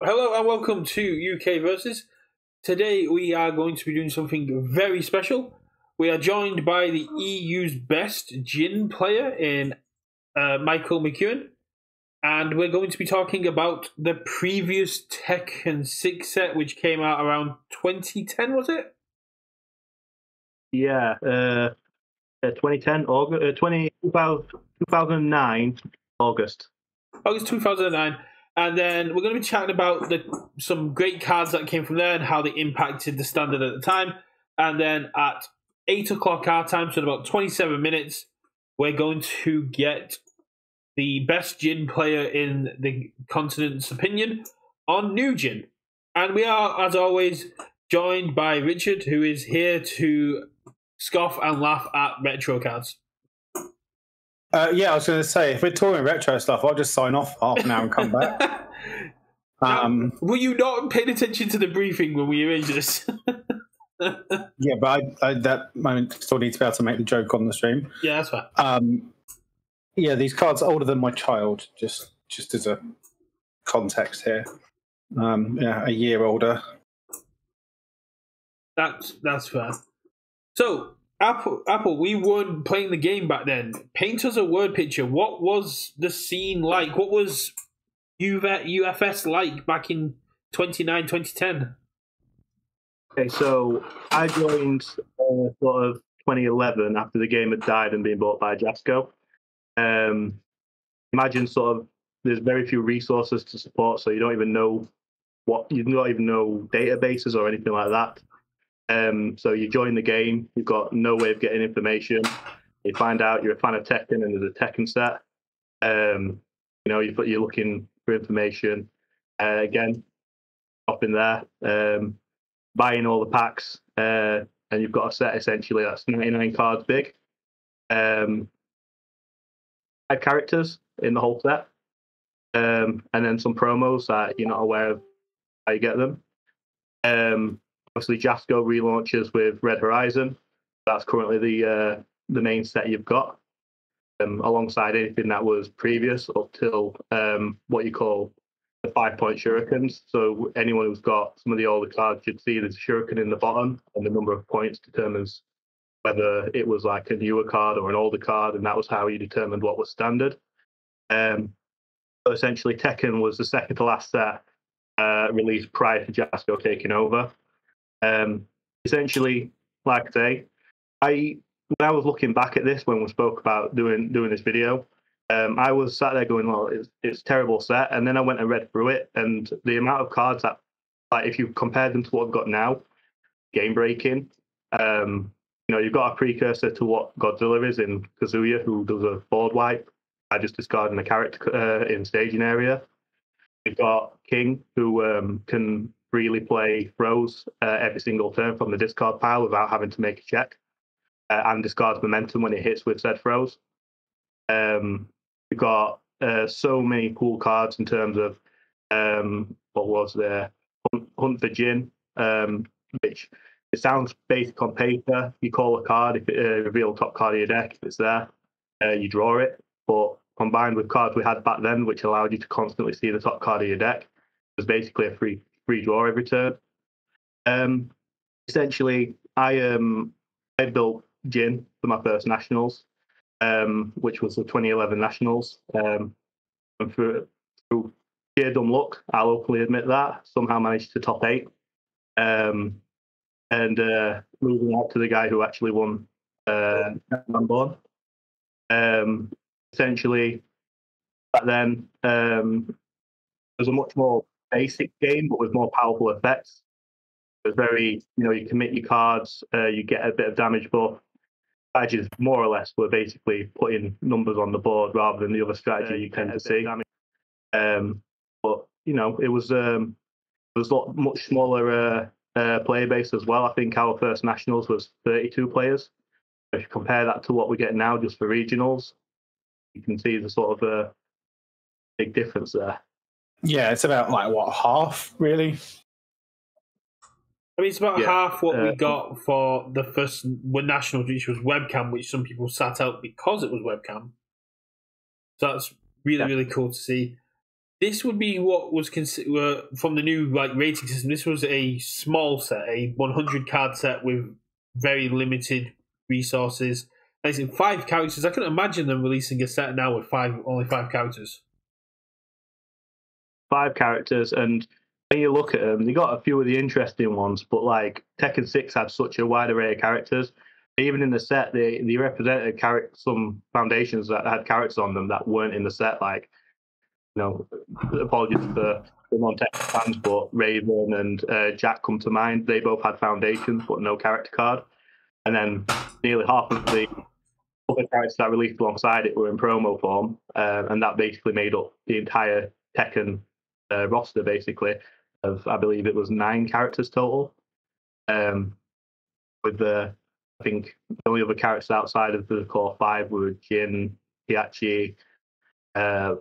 Hello and welcome to UK Versus. Today we are going to be doing something very special. We are joined by the EU's best Jin player in uh, Michael McEwan, and we're going to be talking about the previous Tekken 6 set, which came out around 2010, was it? Yeah, uh, uh, 2010, August, uh, 20, 2009, August. August 2009. And then we're going to be chatting about the, some great cards that came from there and how they impacted the standard at the time. And then at 8 o'clock our time, so in about 27 minutes, we're going to get the best Jin player in the continent's opinion on New Jin. And we are, as always, joined by Richard, who is here to scoff and laugh at retro cards. Uh, yeah, I was going to say, if we're talking retro stuff, I'll just sign off half an hour and come back. um, were you not paying attention to the briefing when we arranged this? yeah, but I, I, that moment still need to be able to make the joke on the stream. Yeah, that's fine. Um, yeah, these cards are older than my child, just just as a context here. Um, yeah, a year older. That's that's fair. So Apple, Apple, we weren't playing the game back then. Paint us a word picture. What was the scene like? What was UFS like back in 29, 2010? Okay, so I joined uh, sort of 2011 after the game had died and been bought by Jasco. Um, imagine sort of there's very few resources to support, so you don't even know what you don't even know databases or anything like that. Um, so you join the game, you've got no way of getting information. You find out you're a fan of Tekken and there's a Tekken set. Um, you know, you're looking for information. Uh, again, in there, um, buying all the packs, uh, and you've got a set essentially that's 99 cards big. Um, five characters in the whole set, um, and then some promos that you're not aware of how you get them. Um, obviously, Jasco relaunches with Red Horizon. That's currently the uh, the main set you've got, um, alongside anything that was previous up till um, what you call the five point shurikens. So anyone who's got some of the older cards should see there's a shuriken in the bottom, and the number of points determines whether it was like a newer card or an older card, and that was how you determined what was standard. Um, so essentially, Tekken was the second to last set uh, released prior to Jasco taking over. Um, essentially, like I say, I when I was looking back at this when we spoke about doing doing this video, um, I was sat there going, "Well, it's it's terrible set," and then I went and read through it, and the amount of cards that, like, if you compare them to what I've got now, game breaking. Um, you know, you've got a precursor to what Godzilla is in Kazuya, who does a board wipe by just discarding a character uh, in staging area. You've got King, who um, can freely play throws uh, every single turn from the discard pile without having to make a check, uh, and discards momentum when it hits with said throws. Um, you've got uh, so many cool cards in terms of um, what was there, Hunt, Hunt for Jin, um, which it sounds basic on paper. You call a card, if it uh, reveal top card of your deck, if it's there, uh, you draw it. But combined with cards we had back then, which allowed you to constantly see the top card of your deck, it was basically a free free draw every turn. Um, essentially, I um I built Jin for my first nationals, um, which was the 2011 nationals. Um, and through, through sheer dumb luck, I'll openly admit that somehow managed to top eight. Um, and uh, moving out to the guy who actually won uh, Born. Um, essentially, back then, um, it was a much more basic game, but with more powerful effects. It was very, you know, you commit your cards, uh, you get a bit of damage buff. Badges more or less were basically putting numbers on the board rather than the other strategy uh, you tend to see. Um, but you know, it was um, it was a lot much smaller uh, uh, player base as well. I think our first nationals was 32 players. If you compare that to what we get now just for regionals, you can see the sort of uh, big difference there. Yeah, it's about like what half really. I mean, it's about yeah. half what uh, we got for the first national, which was webcam, which some people sat out because it was webcam. So that's really, yeah. really cool to see. this would be what was considered uh, from the new like rating system. This was a small set, a 100 card set with very limited resources. As in five characters, I couldn't imagine them releasing a set now with five only five characters. Five characters, and when you look at them, they got a few of the interesting ones. But like Tekken Six had such a wide array of characters. Even in the set, they they represented some foundations that had characters on them that weren't in the set, like you know, apologies for the non-tech fans, but Raven and uh, Jack come to mind. They both had foundations, but no character card. And then nearly half of the other characters that released alongside it were in promo form, uh, and that basically made up the entire Tekken uh, roster, basically, of I believe it was nine characters total. Um, with the, I think the only other characters outside of the core five were Jin, Heihachi, uh,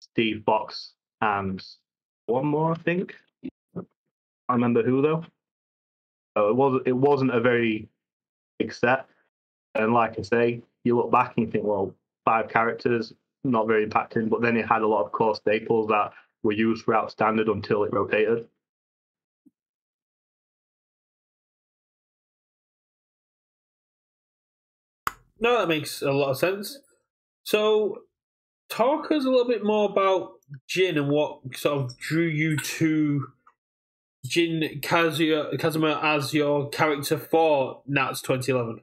Steve Fox, and one more, I think. I remember who though. So it was it wasn't a very big set, and like I say, you look back and you think, well, five characters, not very impacting, but then it had a lot of core staples that were used throughout standard until it rotated. No, that makes a lot of sense. So, talk us a little bit more about Jin and what sort of drew you to Jin Kazuya, Kazama as your character for Nats 2011.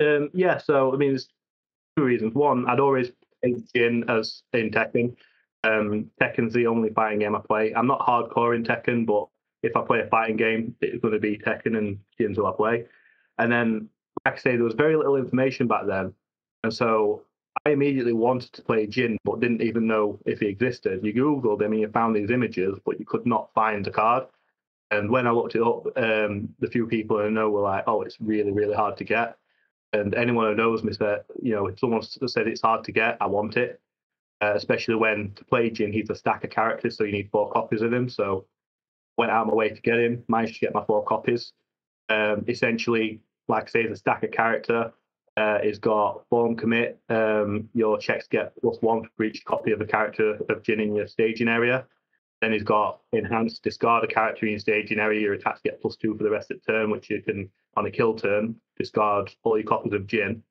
Um, yeah, so I mean, there's two reasons. One, I'd always played Jin as in Tekken. Um, Tekken's the only fighting game I play. I'm not hardcore in Tekken, but if I play a fighting game, it's going to be Tekken and Jin's who I play. And then, like I say, there was very little information back then, and so I immediately wanted to play Jin, but didn't even know if he existed. You Googled him and you found these images, but you could not find the card. And when I looked it up, um, the few people I know were like, "Oh, it's really, really hard to get." And anyone who knows me said, you know, if someone said it's hard to get, I want it. Uh, especially when to play Jin, he's a stack of characters, so you need four copies of him. So went out of my way to get him, managed to get my four copies. Um, essentially, like I say, a stack of character. Uh, it's got form commit. Um, your checks get plus one for each copy of a character of Jin in your staging area. Then he's got enhanced discard a character in your staging area. Your attacks get plus two for the rest of the turn, which you can on a kill turn discard all your copies of Jin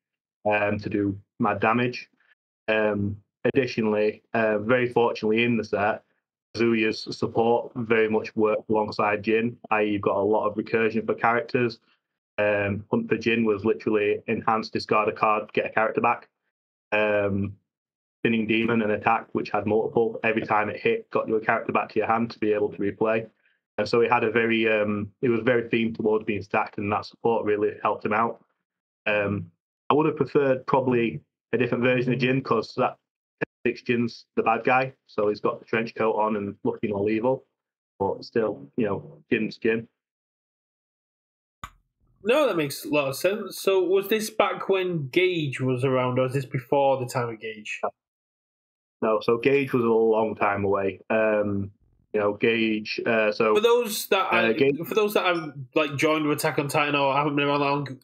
um, to do mad damage. Um, additionally, uh, very fortunately in the set, Kazuya's support very much worked alongside Jin, i.e., you've got a lot of recursion for characters. Um, Hunt for Jin was literally enhanced, discard a card, get a character back. Um, Spinning Demon, an attack which had multiple. Every time it hit, got you a character back to your hand to be able to replay. And so it had a very, um, it was very themed towards being stacked, and that support really helped him out. Um, I would have preferred probably a different version of Jin because that six Jin's the bad guy, so he's got the trench coat on and looking all evil. But still, you know, Jin's Jin. No, that makes a lot of sense. So, was this back when Gauge was around, or was this before the time of Gauge? No, so Gauge was a long time away. Um, you know, Gauge. Uh, so for those that uh, I, Gauge- for those that have like joined with Attack on Titan or haven't been around long,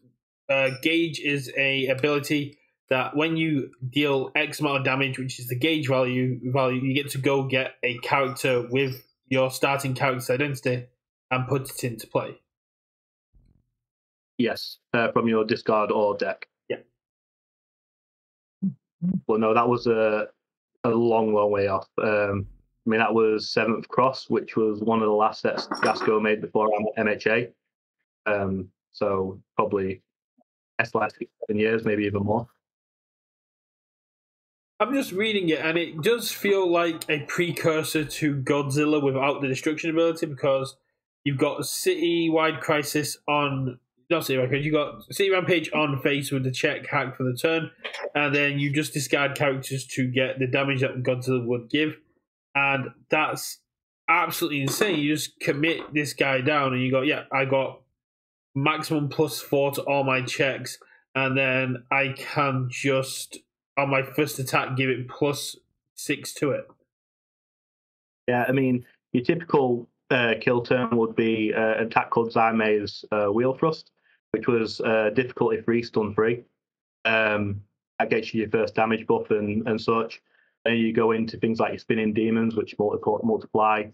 uh, Gauge is a ability that when you deal X amount of damage, which is the gauge value value, you get to go get a character with your starting character's identity and put it into play. Yes, uh, from your discard or deck. Yeah. Well, no, that was a a long, long way off. Um, I mean, that was Seventh Cross, which was one of the last sets Jasco made before MHA. Um, so probably like six, seven years, maybe even more. I'm just reading it, and it does feel like a precursor to Godzilla without the destruction ability because you've got city-wide crisis on not city-wide crisis. You got city rampage on face with the check hack for the turn, and then you just discard characters to get the damage that Godzilla would give, and that's absolutely insane. You just commit this guy down, and you go, yeah, I got maximum plus four to all my checks, and then I can just on my first attack give it plus six to it. Yeah, I mean, your typical uh, kill turn would be uh, an attack called Zaime's uh, Wheel Thrust, which was uh, difficulty free, stun free. Um, that gets you your first damage buff and, and such. Then you go into things like your spinning demons, which multiply, multiply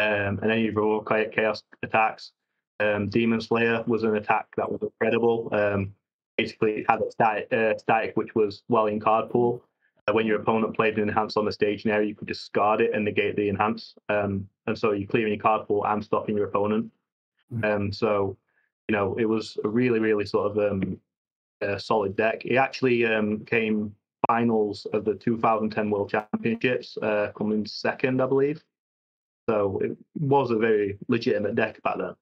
um, and then you roll chaos attacks. Um, Demon Slayer was an attack that was incredible. Um, basically, had a static, uh, static which was well in card pool. Uh, when your opponent played an enhance on the staging area, you could discard it and negate the enhance. Um, and so you're clearing your card pool and stopping your opponent. Um, so, you know, it was a really, really sort of um, solid deck. It actually um, came finals of the 2010 World Championships, uh, coming second, I believe. So it was a very legitimate deck back then.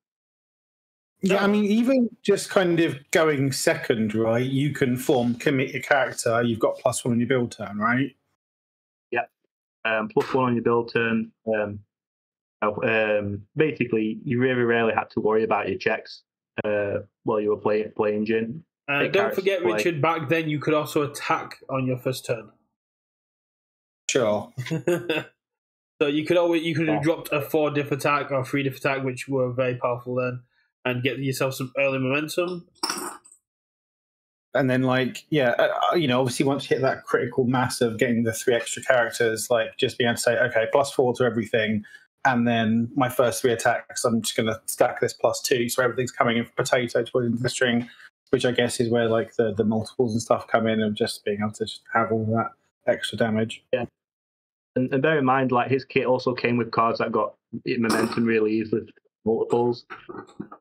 Yeah, I mean, even just kind of going second, right? You can form commit your character. You've got plus one on your build turn, right? Yep. Um, plus one on your build turn. Um, um, basically, you really rarely had to worry about your checks uh, while you were playing playing Jin. Uh, don't forget, Richard. Back then, you could also attack on your first turn. Sure. so you could always you could have dropped a four diff attack or three diff attack, which were very powerful then and get yourself some early momentum. And then, like, yeah, uh, uh, you know, obviously, once you hit that critical mass of getting the three extra characters, like, just being able to say, okay, plus four to everything, and then my first three attacks, I'm just going to stack this plus two, so everything's coming in for potato to put into the string, which I guess is where like the the multiples and stuff come in, and just being able to just have all that extra damage. Yeah. And, and bear in mind, like his kit also came with cards that got momentum really easily multiples.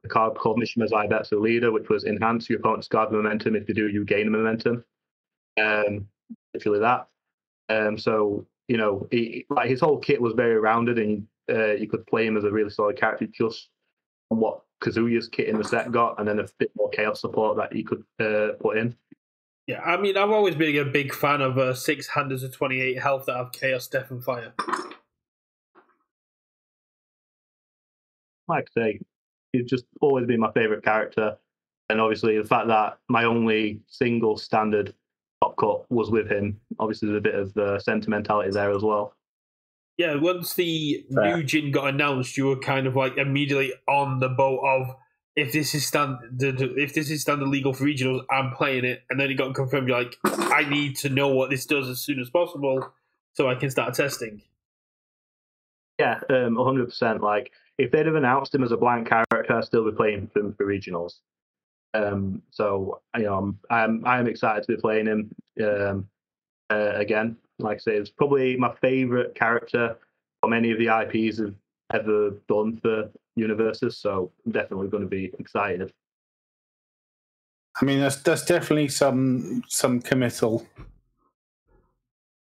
The card called Mishima's Ibetsu Leader, which was enhance your opponent's guard momentum. If you do, you gain momentum. Um, literally that. Um, so you know, he, like his whole kit was very rounded, and uh, you could play him as a really solid character just on what Kazuya's kit in the set got, and then a bit more chaos support that you could uh, put in. Yeah, I mean, I've always been a big fan of uh, six hundred to twenty-eight health that have chaos, death, and fire. Like I say, he's just always been my favourite character. And obviously, the fact that my only single standard top cut was with him, obviously, there's a bit of uh, sentimentality there as well. Yeah, once the new Jin got announced, you were kind of like immediately on the boat of if this is standard, if this is standard legal for regionals, I'm playing it. And then it got confirmed. You're like, I need to know what this does as soon as possible, so I can start testing. Yeah, um, 100%. Like if they'd have announced him as a blank character, I'd still be playing him for regionals. Um, so you know, I'm I'm I'm excited to be playing him um, uh, again. Like I say, it's probably my favourite character from any of the IPs have ever done for UniVersus. So I'm definitely going to be excited. I mean, that's that's definitely some some committal.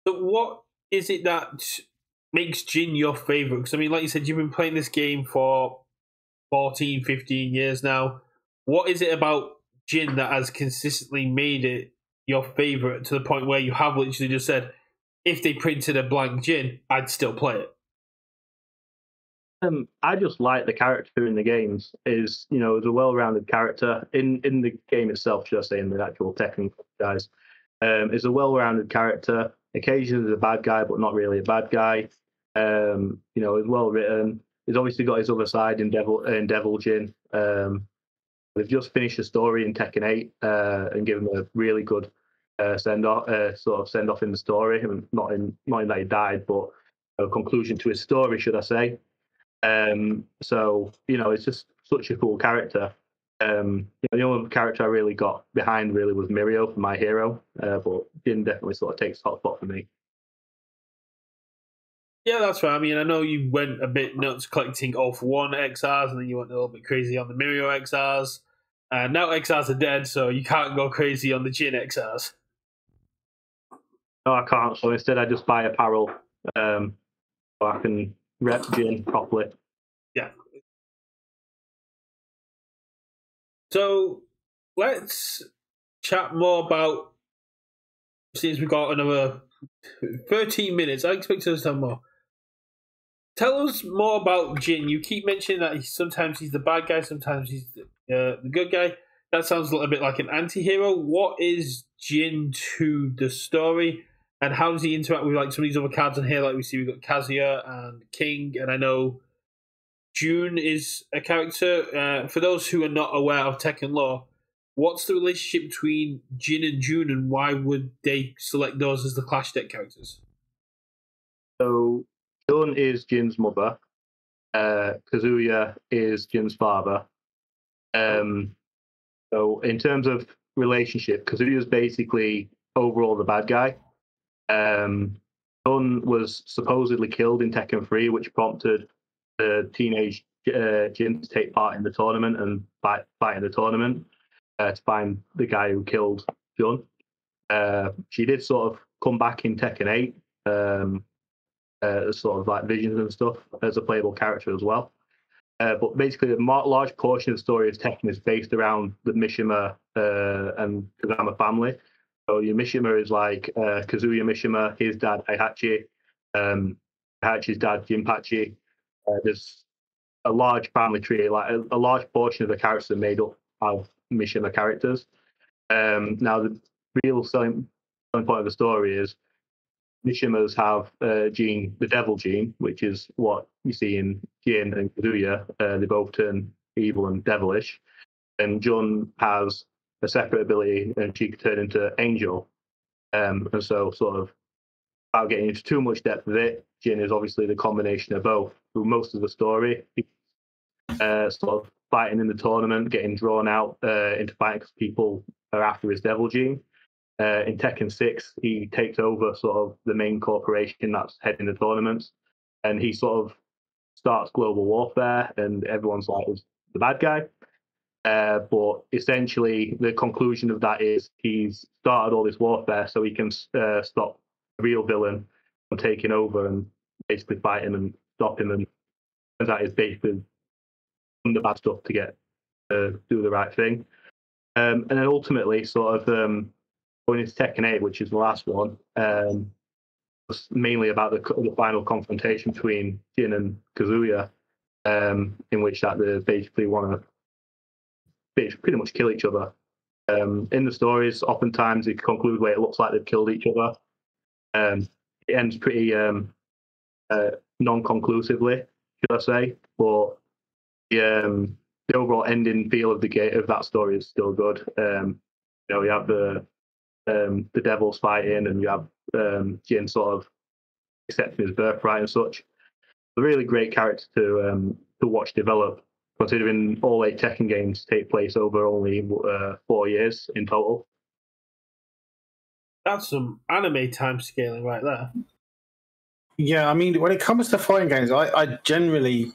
But what is it that makes Jin your favorite? Because I mean, like you said, you've been playing this game for 14, 15 years now. What is it about Jin that has consistently made it your favorite to the point where you have literally just said, if they printed a blank Jin, I'd still play it? Um, I just like the character in the games. Is you know, is a well-rounded character in in the game itself. Should I say in the actual technical guys? Um, is a well-rounded character. Occasionally, a bad guy, but not really a bad guy. Um, you know, is well written. He's obviously got his other side in Devil in Devil Jin. Um, they've just finished the story in Tekken 8 uh, and given him a really good uh, send off, uh, sort of send off in the story. Not in not in that he died, but a conclusion to his story, should I say? Um, so you know, it's just such a cool character. Um, you know, the only character I really got behind really was Mirio from My Hero, uh, but Jin definitely sort of takes top spot for me. Yeah, that's right. I mean, I know you went a bit nuts collecting all for one XRs, and then you went a little bit crazy on the Mirio XRs. And now XRs are dead, so you can't go crazy on the Jin XRs. No, I can't. So instead, I just buy apparel um, so I can rep Jin properly. Yeah. So let's chat more about. Since we've got another 13 minutes, I expect us to have more. Tell us more about Jin. You keep mentioning that he's, sometimes he's the bad guy, sometimes he's the, uh, the good guy. That sounds a little bit like an anti-hero. What is Jin to the story, and how does he interact with like some of these other cards in here? Like we see, we've got Kazuya and King, and I know Jun is a character. Uh, for those who are not aware of Tekken lore, what's the relationship between Jin and Jun, and why would they select those as the Clash deck characters? So Jun is Jin's mother. Uh, Kazuya is Jin's father. Um, so in terms of relationship, Kazuya is basically overall the bad guy. Um, was supposedly killed in Tekken 3, which prompted the teenage uh, Jin to take part in the tournament and fight, fight in the tournament uh, to find the guy who killed Jun. Uh, she did sort of come back in Tekken 8, um, uh, sort of like visions and stuff as a playable character as well. Uh, but basically, a large portion of the story of Tekken is based around the Mishima uh, and Kazama family. So your Mishima is like uh, Kazuya Mishima, his dad Heihachi, um, Heihachi's dad Jinpachi. Uh, there's a large family tree, like a, a, large portion of the characters are made up of Mishima characters. Um, now, the real selling, selling point of the story is Mishimas have uh, gene, the devil gene, which is what you see in Jin and Kazuya. Uh, they both turn evil and devilish. And Jun has a separate ability, and she can turn into angel. Um, and so, sort of, without getting into too much depth of it, Jin is obviously the combination of both. Through most of the story, uh, sort of fighting in the tournament, getting drawn out uh, into fighting because people are after his devil gene. Uh, in Tekken 6, he takes over sort of the main corporation that's heading the tournaments, and he sort of starts global warfare, and everyone's like, the bad guy. Uh, but essentially, the conclusion of that is he's started all this warfare so he can uh, stop real villain from taking over and basically fighting and stopping them. And that is basically the bad stuff to get uh, do the right thing. Um, and then ultimately, sort of um, going into Tekken 8, which is the last one, um, was mainly about the, the final confrontation between Jin and Kazuya, um, in which that they basically want to pretty much kill each other. Um, in the stories, oftentimes it conclude where it looks like they've killed each other. Um, it ends pretty um, uh, non-conclusively, should I say? But the, um, the overall ending feel of the game of that story is still good. Um, you know, you have the um, the devils fighting, and you have um, Jin sort of accepting his birthright and such. A really great character to um, to watch develop, considering all eight Tekken games take place over only uh, four years in total. That's some anime time scaling right there. Yeah, I mean, when it comes to fighting games, I, I generally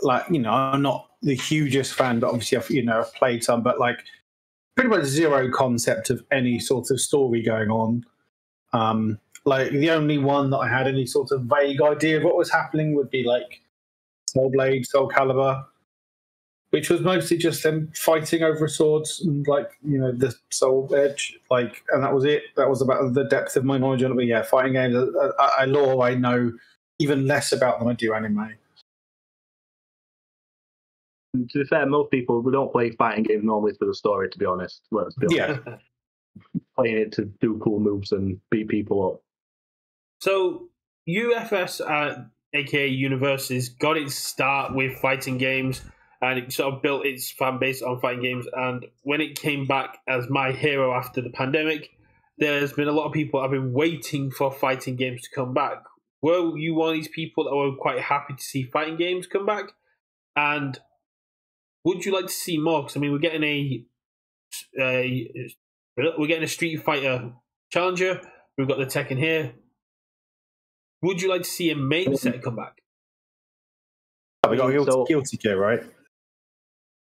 like you know I'm not the hugest fan, but obviously I've you know I've played some, but like pretty much zero concept of any sort of story going on. Um, like the only one that I had any sort of vague idea of what was happening would be like Soul Blade, Soul Calibur, which was mostly just them fighting over swords and like you know the Soul Edge, like, and that was it. That was about the depth of my knowledge on it. But yeah, fighting games, I, I, I law, I know even less about than I do anime to be fair, most people we don't play fighting games normally for the story. To be honest, let's be honest. Yeah. Playing it to do cool moves and beat people up. So UFS, uh, aka UniVersus, got its start with fighting games, and it sort of built its fan base on fighting games. And when it came back as my hero after the pandemic, there's been a lot of people have been waiting for fighting games to come back. Were you one of these people that were quite happy to see fighting games come back? And would you like to see more? Because I mean, we're getting a, a we're getting a Street Fighter Challenger. We've got the Tekken here. Would you like to see a main set come back? Oh, we got Guilty, so, Guilty Gear, right?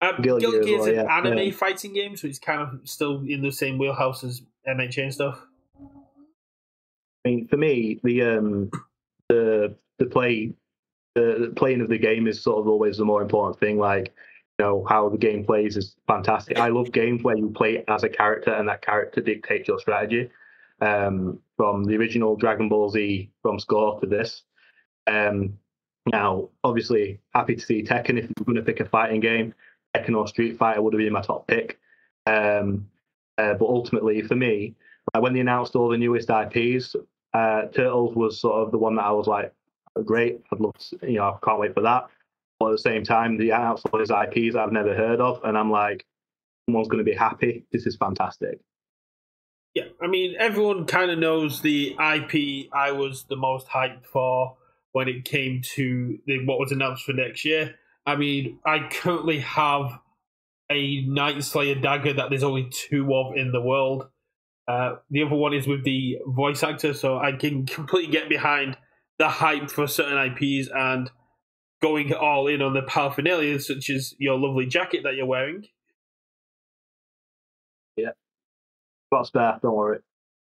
Um, Guilty, Guilty Gear is well, an yeah, anime yeah. fighting game, so it's kind of still in the same wheelhouse as MHA and stuff. I mean, for me, the um, the the play the playing of the game is sort of always the more important thing. Like you know how the game plays is fantastic. I love games where you play as a character and that character dictates your strategy. Um, from the original Dragon Ball Z from Score to this. Um, now, obviously, happy to see Tekken. If you're going to pick a fighting game, Tekken or Street Fighter would have been my top pick. Um, uh, but ultimately, for me, when they announced all the newest IPs, uh, Turtles was sort of the one that I was like, great. I'd love to, you know, I can't wait for that. But at the same time, the announced all these IPs I've never heard of, and I'm like, someone's going to be happy. This is fantastic. Yeah, I mean, everyone kind of knows the IP I was the most hyped for when it came to the, what was announced for next year. I mean, I currently have a Night Slayer dagger that there's only two of in the world. Uh, the other one is with the voice actor, so I can completely get behind the hype for certain IPs and going all in on the paraphernalia, such as your lovely jacket that you're wearing. Yeah. Got spare, don't worry.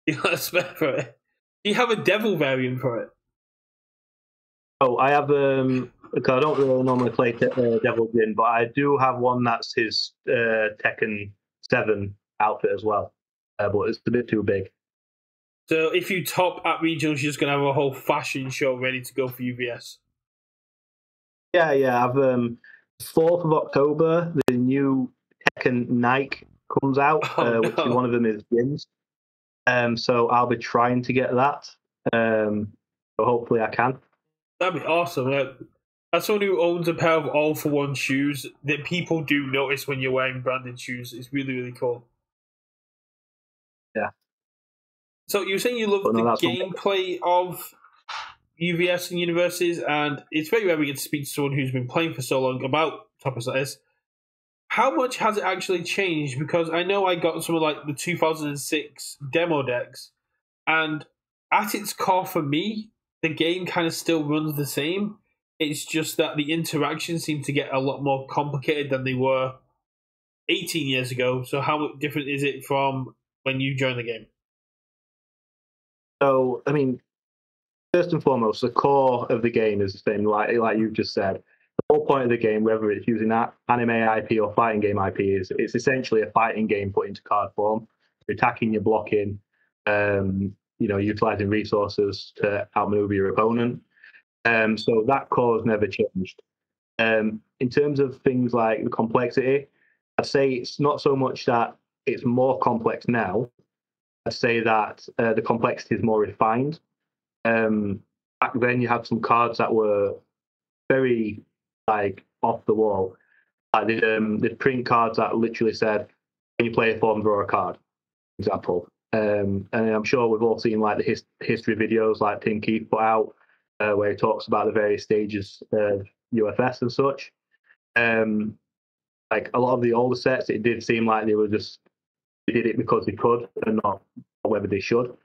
You got a spare for it. Do you have a devil variant for it? Oh, I have um because I don't really normally play te- uh, Devil's Din, but I do have one that's his uh, Tekken Seven outfit as well. Uh, but it's a bit too big. So if you top at regionals, you're just gonna have a whole fashion show ready to go for UVS. Yeah, yeah. I've um fourth of October, the new Tekken Nike comes out, Oh, uh, which no. one of them is Jin's. Um, so I'll be trying to get that. Um, so hopefully I can. That'd be awesome. Like, as someone who owns a pair of all for one shoes, that people do notice when you're wearing branded shoes. It's really, really cool. Yeah. So you're saying you love But the gameplay of UVS and UniVersus, and it's very rare we get to speak to someone who's been playing for so long about topics like this. How much has it actually changed? Because I know I got some of like the 2006 demo decks, and at its core for me, the game kind of still runs the same. It's just that the interactions seem to get a lot more complicated than they were 18 years ago. So how different is it from when you joined the game? So I mean, first and foremost, the core of the game is the same, like like you've just said. The whole point of the game, whether it's using that anime IP or fighting game IP, is it's essentially a fighting game put into card form. You're attacking, you're blocking, um, you know, utilizing resources to outmaneuver your opponent. Um, so that core has never changed. Um, in terms of things like the complexity, I'd say it's not so much that it's more complex now. I'd say that uh, the complexity is more refined. Um, back then, you had some cards that were very like off the wall. Like they'd, um, print cards that literally said, "Can you play a form, draw a card?" Example. Um, and I'm sure we've all seen like the his- history videos like Tim Keith put out, uh, where he talks about the various stages of UFS and such. Um, like a lot of the older sets, it did seem like they were just they did it because they could and not whether they should.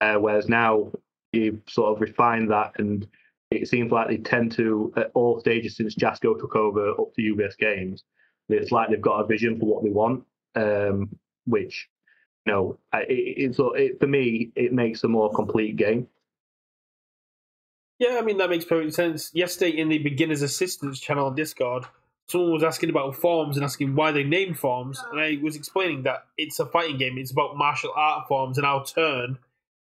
Uh, whereas now you've sort of refined that, and it seems like they tend to, at all stages since Jasco took over up to UVS Games, it's like they've got a vision for what they want, um, which, you know, it, it's it, for me, it makes a more complete game. Yeah, I mean that makes perfect sense. Yesterday in the beginners assistance channel on Discord, someone was asking about forms and asking why they named forms, and I was explaining that it's a fighting game. It's about martial art forms, and our turn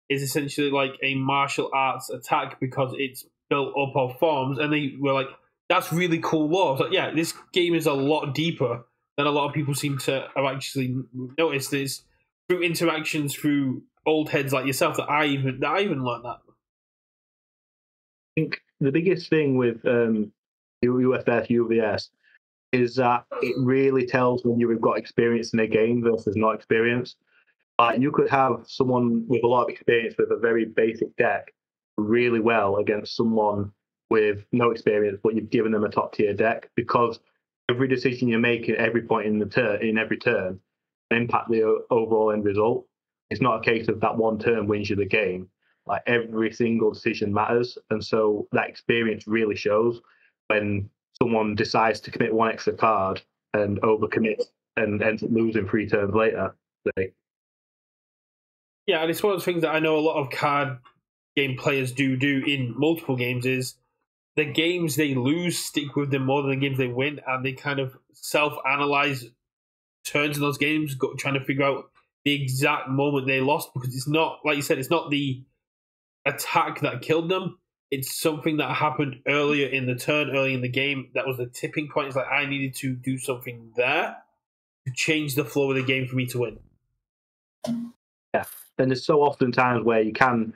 is essentially like a martial arts attack because it's built up of forms. And they were like, "That's really cool lore." Was like, yeah, this game is a lot deeper than a lot of people seem to have actually noticed. This through interactions through old heads like yourself that I even that I even learned that. I think the biggest thing with um, UFS, UVS is that it really tells when you've got experience in a game versus not experience. Like you could have someone with a lot of experience with a very basic deck really well against someone with no experience, but you've given them a top tier deck because every decision you make at every point in the turn, in every turn, impact the overall end result. It's not a case of that one turn wins you the game like every single decision matters. And so that experience really shows when someone decides to commit one extra card and overcommit and ends up losing three turns later Yeah, and it's one of the things that I know a lot of card game players do do in multiple games is the games they lose stick with them more than the games they win, and they kind of self-analyze turns in those games, trying to figure out the exact moment they lost because it's not like you said, it's not the attack that killed them. It's something that happened earlier in the turn, early in the game. That was the tipping point. It's like I needed to do something there to change the flow of the game for me to win. yeah and there's so often times where you can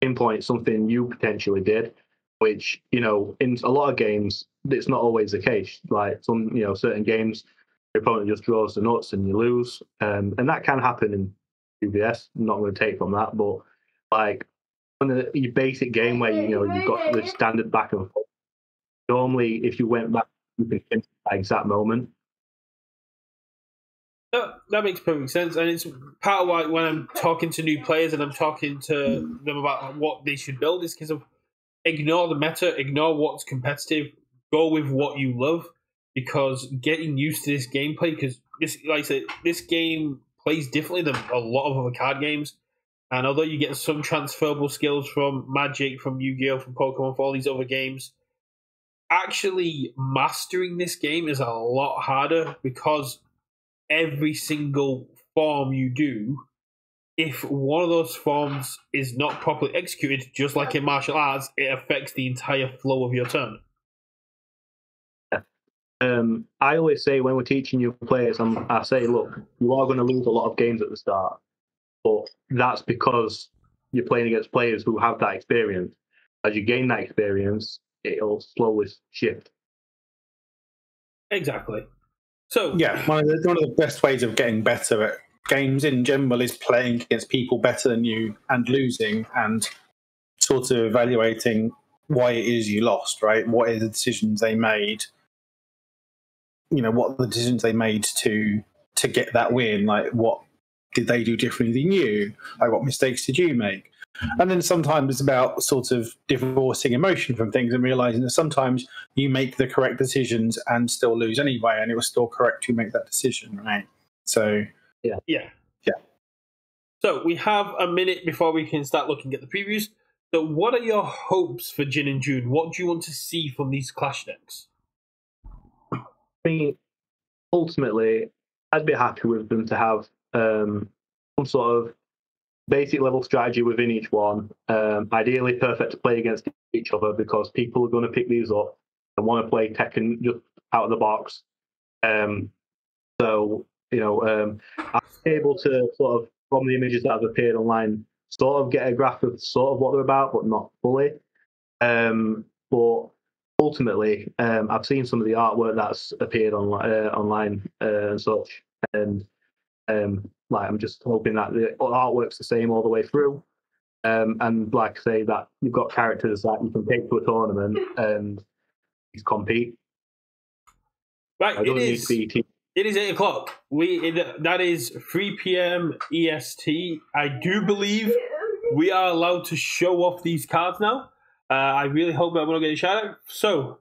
pinpoint something you potentially did which you know in a lot of games it's not always the case like some you know certain games your opponent just draws the nuts and you lose um, and that can happen in UVS. I'm not going to take from that, but like the, your basic game where you know you've got the standard back and forth. Normally, if you went back, you can finish that exact moment. That, that makes perfect sense, and it's part of why when I'm talking to new players and I'm talking to them about what they should build is because of ignore the meta, ignore what's competitive, go with what you love, because getting used to this gameplay, because this, like I said, this game plays differently than a lot of other card games. And although you get some transferable skills from Magic, from Yu Gi Oh!, from Pokemon, from all these other games, actually mastering this game is a lot harder because every single form you do, if one of those forms is not properly executed, just like in martial arts, it affects the entire flow of your turn. Um, I always say when we're teaching new players, I'm, I say, look, you are going to lose a lot of games at the start, but that's because you're playing against players who have that experience. As you gain that experience, it'll slowly shift. Exactly. So Yeah, one of, the, one of the best ways of getting better at games in general is playing against people better than you and losing and sort of evaluating why it is you lost, right? What are the decisions they made? You know, what are the decisions they made to to get that win? Like, what did they do differently than you? Like, what mistakes did you make? And then sometimes it's about sort of divorcing emotion from things and realizing that sometimes you make the correct decisions and still lose anyway, and it was still correct to make that decision, right? So, Yeah. Yeah. Yeah. So we have a minute before we can start looking at the previews. So what are your hopes for Jin and Jun? What do you want to see from these clash decks? I mean, ultimately, I'd be happy with them to have um, some sort of basic level strategy within each one. Um, ideally, perfect to play against each other because people are going to pick these up and want to play Tekken just out of the box. Um, so, you know, um, I'm able to sort of, from the images that have appeared online, sort of get a graph of sort of what they're about, but not fully. Um, but ultimately, um, I've seen some of the artwork that's appeared on, uh, online uh, and such, and um, like I'm just hoping that the artwork's the same all the way through. Um, and like I say, that you've got characters that you can take to a tournament and compete. Right, it is. to be team. It is eight o'clock. We it, that is three p.m. EST. I do believe we are allowed to show off these cards now. Uh, I really hope that we're not getting shout out. So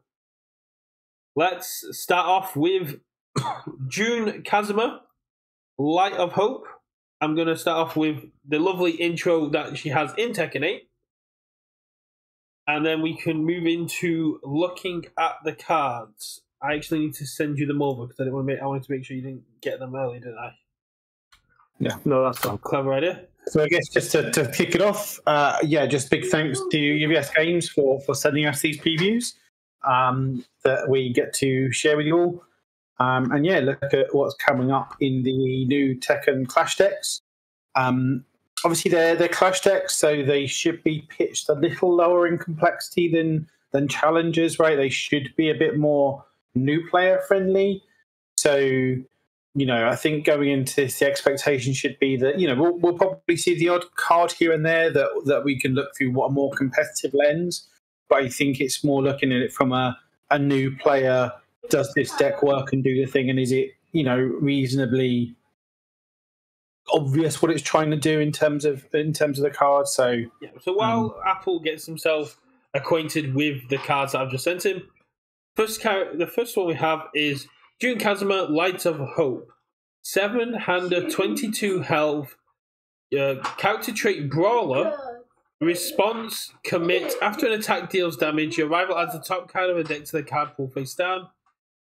let's start off with Jun Kazama, Light of Hope. I'm going to start off with the lovely intro that she has in Tekken 8. And then we can move into looking at the cards. I actually need to send you them over because I didn't want to make. I wanted to make sure you didn't get them early, didn't I? Yeah, No, that's fine. Clever idea. So I guess just to, to kick it off, uh, yeah, just big thanks to UVS Games for for sending us these previews um, that we get to share with you all. Um, and yeah, look at what's coming up in the new Tekken Clash decks. Um, obviously, they're they're Clash decks, so they should be pitched a little lower in complexity than than challengers, right? They should be a bit more new player friendly. So you know, I think going into this, the expectation should be that you know we'll, we'll probably see the odd card here and there that that we can look through what a more competitive lens. But I think it's more looking at it from a a new player. Does this deck work and do the thing, and is it you know reasonably obvious what it's trying to do in terms of in terms of the cards? So Yeah. So while Apple gets himself acquainted with the cards that I've just sent him, first char- the first one we have is Jun Kazama, Light of Hope, seven hander, twenty-two health, uh, character trait Brawler. Response commit after an attack deals damage, your rival adds the top card of a deck to the card pool face down.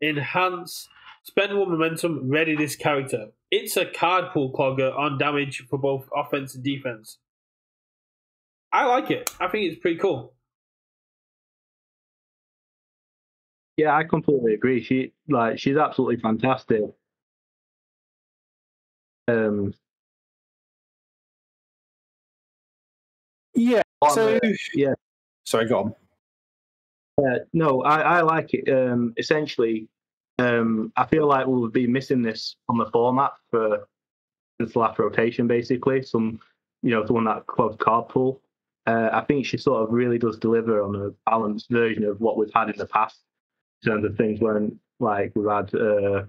Enhance spend one momentum, ready this character. It's a card pool clogger on damage for both offense and defense. I like it. I think it's pretty cool. Yeah, I completely agree. She like she's absolutely fantastic. Um, yeah, so the- yeah. Sorry, go on. No, I, I like it. Um, essentially, um, I feel like we'll be missing this on the format for the last rotation, basically. Some, you know, someone that clogs card pool. Uh, I think she sort of really does deliver on a balanced version of what we've had in the past in terms of things when, like, we've had uh,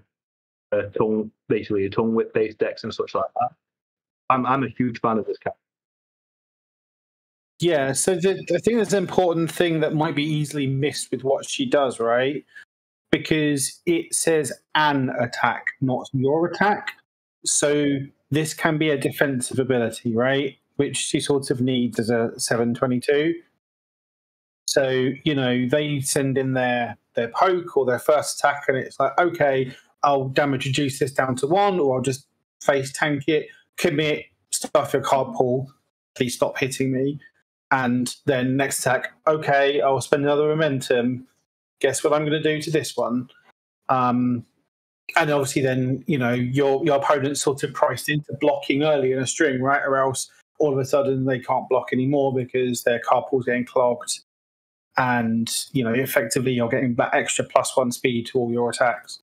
a tongue, basically a tongue whip based decks and such like that. I'm I'm a huge fan of this character. Yeah, so the, I think there's an important thing that might be easily missed with what she does, right? Because it says an attack, not your attack. So this can be a defensive ability, right? Which she sort of needs as a 722. So, you know, they send in their their poke or their first attack, and it's like, okay, I'll damage reduce this down to one, or I'll just face tank it, commit, stuff your card pool, please stop hitting me. And then next attack, okay, I'll spend another momentum. Guess what I'm going to do to this one? Um, and obviously, then you know your your opponent's sort of priced into blocking early in a string, right? Or else all of a sudden they can't block anymore because their card pool's getting clogged, and you know effectively you're getting that extra plus one speed to all your attacks.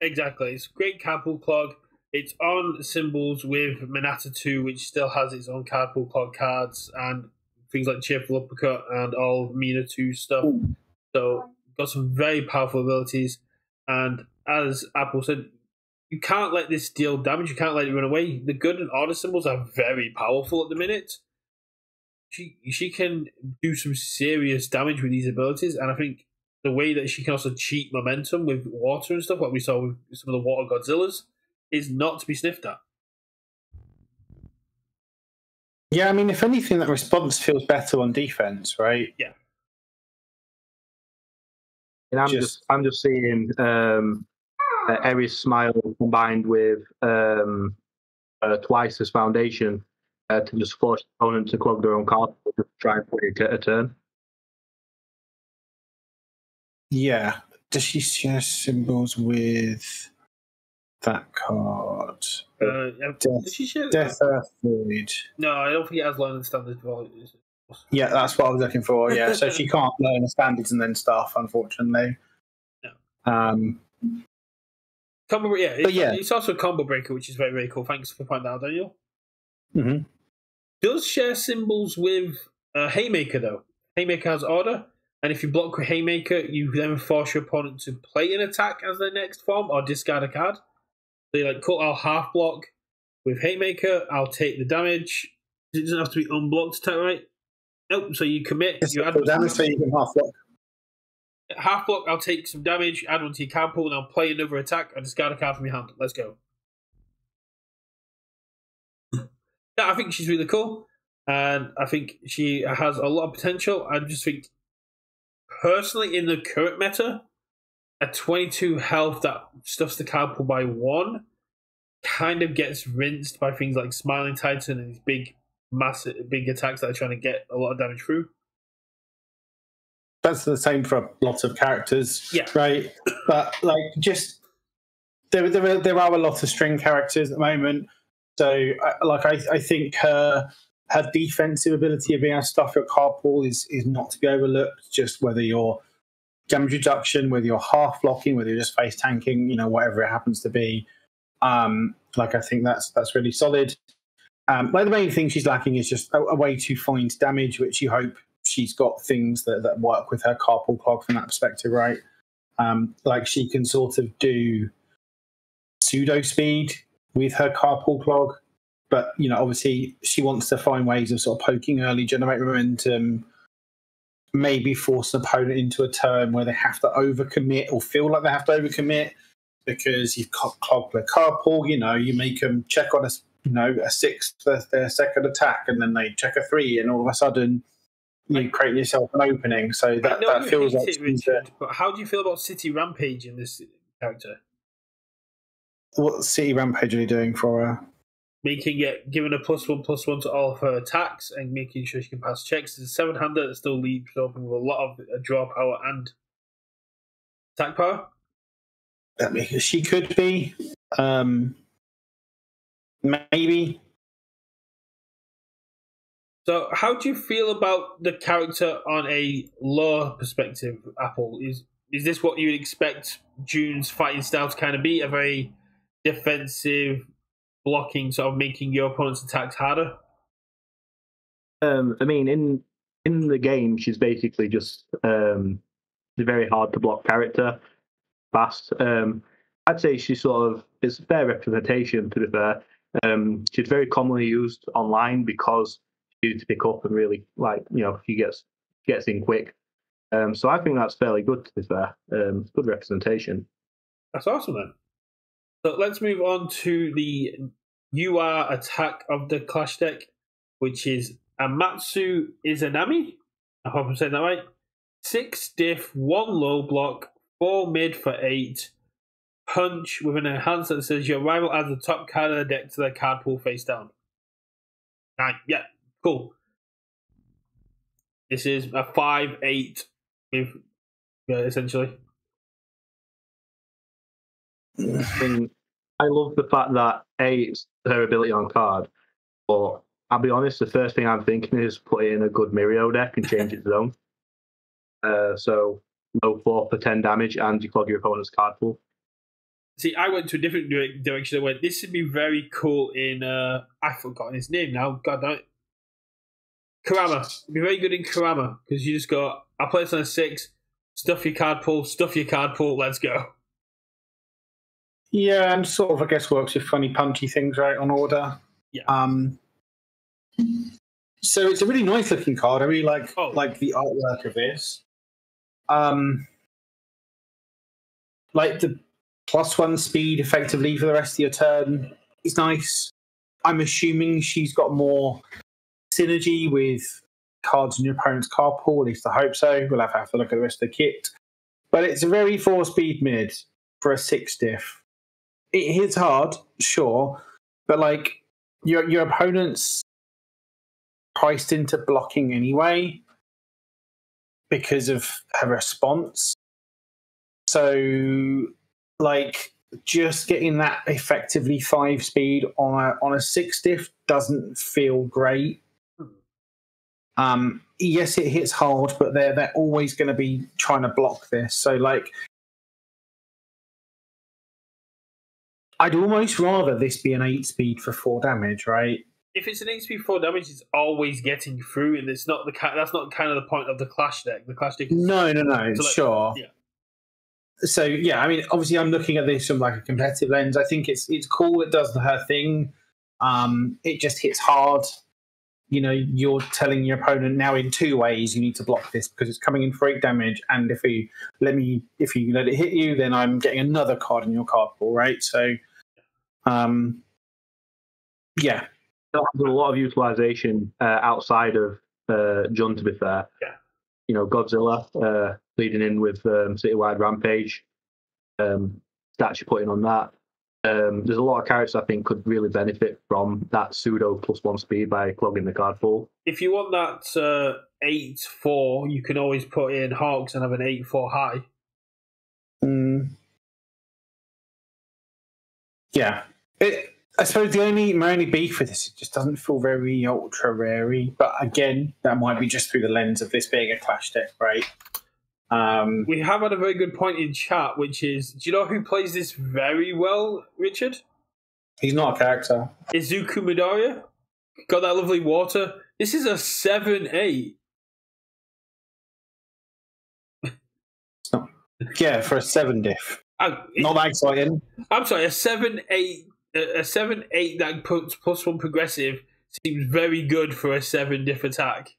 Exactly, it's great card pool clog. It's on symbols with Manata 2, which still has its own card pool clog cards and things like Cheerful Uppercut and all Mina 2 stuff. Hmm. So, got some very powerful abilities. And as Apple said, you can't let this deal damage. You can't let it run away. The good and order symbols are very powerful at the minute. She she can do some serious damage with these abilities, and I think the way that she can also cheat momentum with water and stuff, like we saw with some of the water Godzillas, is not to be sniffed at. Yeah, I mean, if anything, that response feels better on defense, right? Yeah. And I'm Just- just, I'm just seeing um, uh, Aries Smile combined with um, uh, twice as Foundation uh, to just force the opponent to clog their own card pool to try and play a, a turn. Yeah. Does she share symbols with that card? Uh, Death- she share Death Earth Void. No, I don't think it has learned standard volumes. Yeah, that's what I was looking for. Yeah, so she can't learn the standards and then stuff, unfortunately. No. Um, Combo, yeah, it's, But yeah. it's also a combo breaker, which is very very cool. Thanks for pointing that out, Daniel. mhm. Does share symbols with uh, Haymaker though. Haymaker has order, and if you block with Haymaker, you then force your opponent to play an attack as their next form or discard a card. You like, cool, I'll half block with Haymaker. I'll take the damage. It doesn't have to be unblocked attack, right? Nope. So you commit. You add damage so you can half block. half block. I'll take some damage. Add one to your card pool, and I'll play another attack. I discard a card from your hand. Let's go. yeah, I think she's really cool, and I think she has a lot of potential. I just think, personally, in the current meta, a 22 health that stuffs the card pool by one kind of gets rinsed by things like Smiling Titan and these big, massive, big attacks that are trying to get a lot of damage through. That's the same for lots of characters, Yeah. right? But like, just there, there, are, there are a lot of string characters at the moment. So, like, I, I think her her defensive ability of being able to stuff your card pool is is not to be overlooked. Just whether you're damage reduction, whether you're half blocking, whether you're just face tanking, you know, whatever it happens to be. Um, like, I think that's that's really solid. Um, like the main thing she's lacking is just a, a way to find damage, which you hope she's got things that, that work with her card pool clog from that perspective, right? Um, like she can sort of do pseudo speed with her card pool clog, but you know, obviously she wants to find ways of sort of poking early, generate momentum, maybe force an opponent into a turn where they have to overcommit or feel like they have to overcommit because you've got clogged their card pool. You know, you make them check on a you know a six for their second attack, and then they check a three, and all of a sudden you create yourself an opening. So that, that feels like it, uh, Richard, but how do you feel about City Rampage in this character? what City Rampage are you doing for her? Making it giving a plus one plus one to all of her attacks and making sure she can pass checks. It's a seven hander that still leaves open with a lot of uh, draw power and attack power. I mean, she could be, um, maybe. So, how do you feel about the character on a lore perspective? Apple is is this what you would expect Jun's fighting style to kind of be? A very defensive, blocking, sort of making your opponent's attacks harder? Um, I mean, in in the game, she's basically just um, a very hard to block character, fast. Um, I'd say she's sort of it's a fair representation. To be fair, um, she's very commonly used online because she's easy to pick up and really like you know she gets gets in quick. Um, so I think that's fairly good. To be fair, um, good representation. That's awesome then. So let's move on to the UR attack of the Clash deck, which is Amatsu Izanami. I hope I'm saying that right. Six diff, one low block, four mid for eight. Punch with an enhancer that says your rival adds a top card of the deck to their card pool face down. Nine. Yeah, cool. This is a 5 8 with, yeah, essentially. I I love the fact that a it's her ability on card, but I'll be honest, the first thing I'm thinking is put in a good Mirio deck and change its zone. Uh, so low four for ten damage and you clog your opponent's card pool. See, I went to a different direction. I went, this would be very cool in, uh, I've forgotten his name now. God damn it. Karama. It'd be very good in Karama because you just go, I'll play this on a six, stuff your card pool, stuff your card pool, let's go. Yeah, and sort of I guess works with funny punchy things right on order. Yeah. Um. So it's a really nice looking card. I really like Oh. like the artwork of this. Um. Like the plus one speed effectively for the rest of your turn is nice. I'm assuming she's got more synergy with cards in your opponent's card pool. At least I hope so. We'll have to have to look at the rest of the kit. But it's a very four speed mid for a six diff it hits hard, sure, but like your your opponent's priced into blocking anyway because of her response. So, like, just getting that effectively five speed on a on a six diff doesn't feel great. Um, yes, it hits hard, but they're they're always going to be trying to block this. So, like, I'd almost rather this be an eight speed for four damage, right? If it's an eight speed four damage, it's always getting through, and it's not the that's not kind of the point of the Clash deck. The Clash deck is No, no, no, like, sure. yeah. So yeah, I mean, obviously, I'm looking at this from like a competitive lens. I think it's it's cool. It does her thing. Um, it just hits hard. You know, you're telling your opponent now in two ways you need to block this because it's coming in for eight damage, and if you let me, if you let it hit you, then I'm getting another card in your card pool, right? So, um, yeah, There's a lot of utilization uh, outside of uh, Jun, to be fair. Yeah. You know, Godzilla uh, leading in with um, Citywide Rampage, um, stats you're putting on that. Um, there's a lot of characters I think could really benefit from that pseudo plus one speed by clogging the card pool. if you want that uh, eight four, you can always put in Hawks and have an eight four high. Mm. Yeah. It, I suppose the only my only beef with this it just doesn't feel very ultra rary. But again, that might be just through the lens of this being a clash deck, right? Um, We have had a very good point in chat, which is, do you know who plays this very well, Richard? he's not a character. Izuku Midoriya. Got that lovely water. This is a seven eight. Yeah, for a seven diff. I, Not that exciting. I'm sorry, a seven eight, a a seven eight that puts plus one progressive seems very good for a seven diff attack.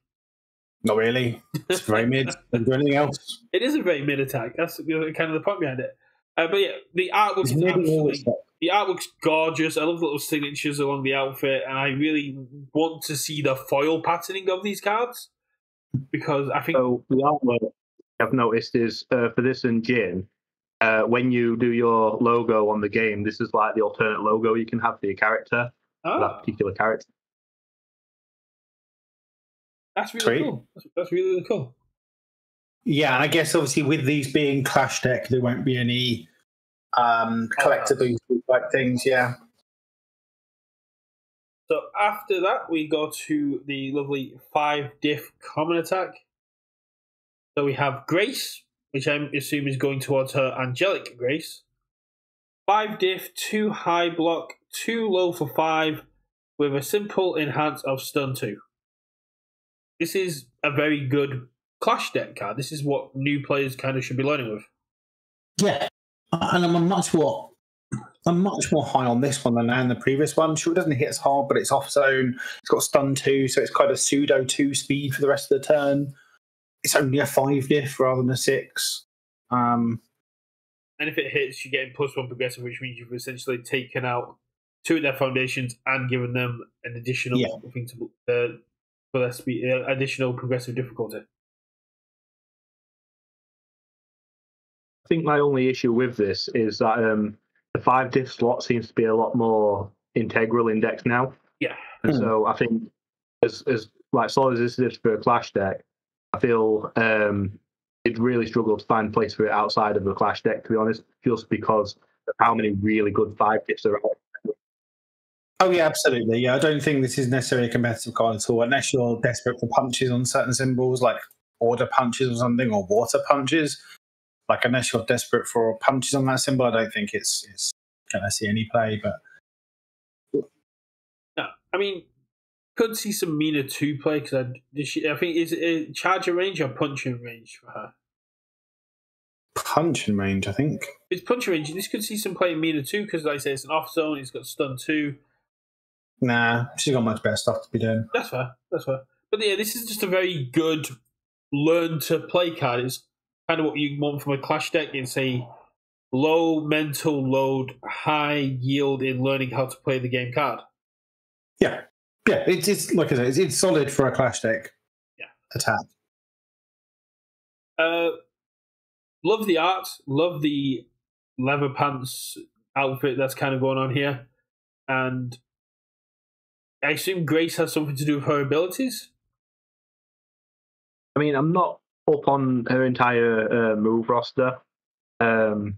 Not really. It's very mid. Don't do anything else. It is a very mid attack. That's you know, kind of the point behind it. Uh, but yeah, the artwork It's is mid in all absolutely respects. the artwork's gorgeous. I love the little signatures along the outfit, and I really want to see the foil patterning of these cards because I think So the artwork I've noticed is uh, for this and Jin, uh, when you do your logo on the game, this is like the alternate logo you can have for your character, for oh, that particular character. that's really Sweet. cool. That's, that's really, really cool. Yeah, and I guess obviously with these being clash deck, there won't be any um, collector boosters like things. Yeah. So after that, we go to the lovely five diff common attack. So we have Grace, which I assume is going towards her angelic Grace. five diff, two high block, two low for five, with a simple enhance of stun two. This is a very good clash deck card. This is what new players kind of should be learning with. Yeah, and I'm much more. I'm much more high on this one than I am the previous one. Sure, it doesn't hit as hard, but it's off zone. It's got stun two, so it's kind of pseudo two speed for the rest of the turn. It's only a five diff rather than a six. Um, And if it hits, you're getting plus one progressive, which means you've essentially taken out two of their foundations and given them an additional Yeah. thing to uh, for their speed, uh, additional progressive difficulty. I think my only issue with this is that um, the five diff slot seems to be a lot more integral index now. Yeah. And Hmm. so I think as as like solid as this is for a clash deck, I feel um it really struggled to find a place for it outside of the clash deck, to be honest, just because of how many really good five diffs there are. oh yeah, absolutely. Yeah, I don't think this is necessarily a competitive card at all, unless you're desperate for punches on certain symbols, like order punches or something, or water punches. Like unless you're desperate for punches on that symbol, I don't think it's it's gonna see any play. But No, I mean, could see some Mina two play because I, she- I think is it a charger range or punching range for her. Punching range, I think. It's punching range. This could see some play in Mina two because, like I say, it's an off zone. He's got stun two. Nah, she's got much better stuff to be doing. That's fair. That's fair. But yeah, this is just a very good learn to play card. It's kind of what you want from a clash deck. It's a low mental load, high yield in learning how to play the game card. Yeah, yeah. It's it's like I said, it's, it's solid for a clash deck. Yeah. attack. Uh, love the art. Love the leather pants outfit that's kind of going on here, and I assume Grace has something to do with her abilities. I mean, I'm not up on her entire uh, move roster. Um,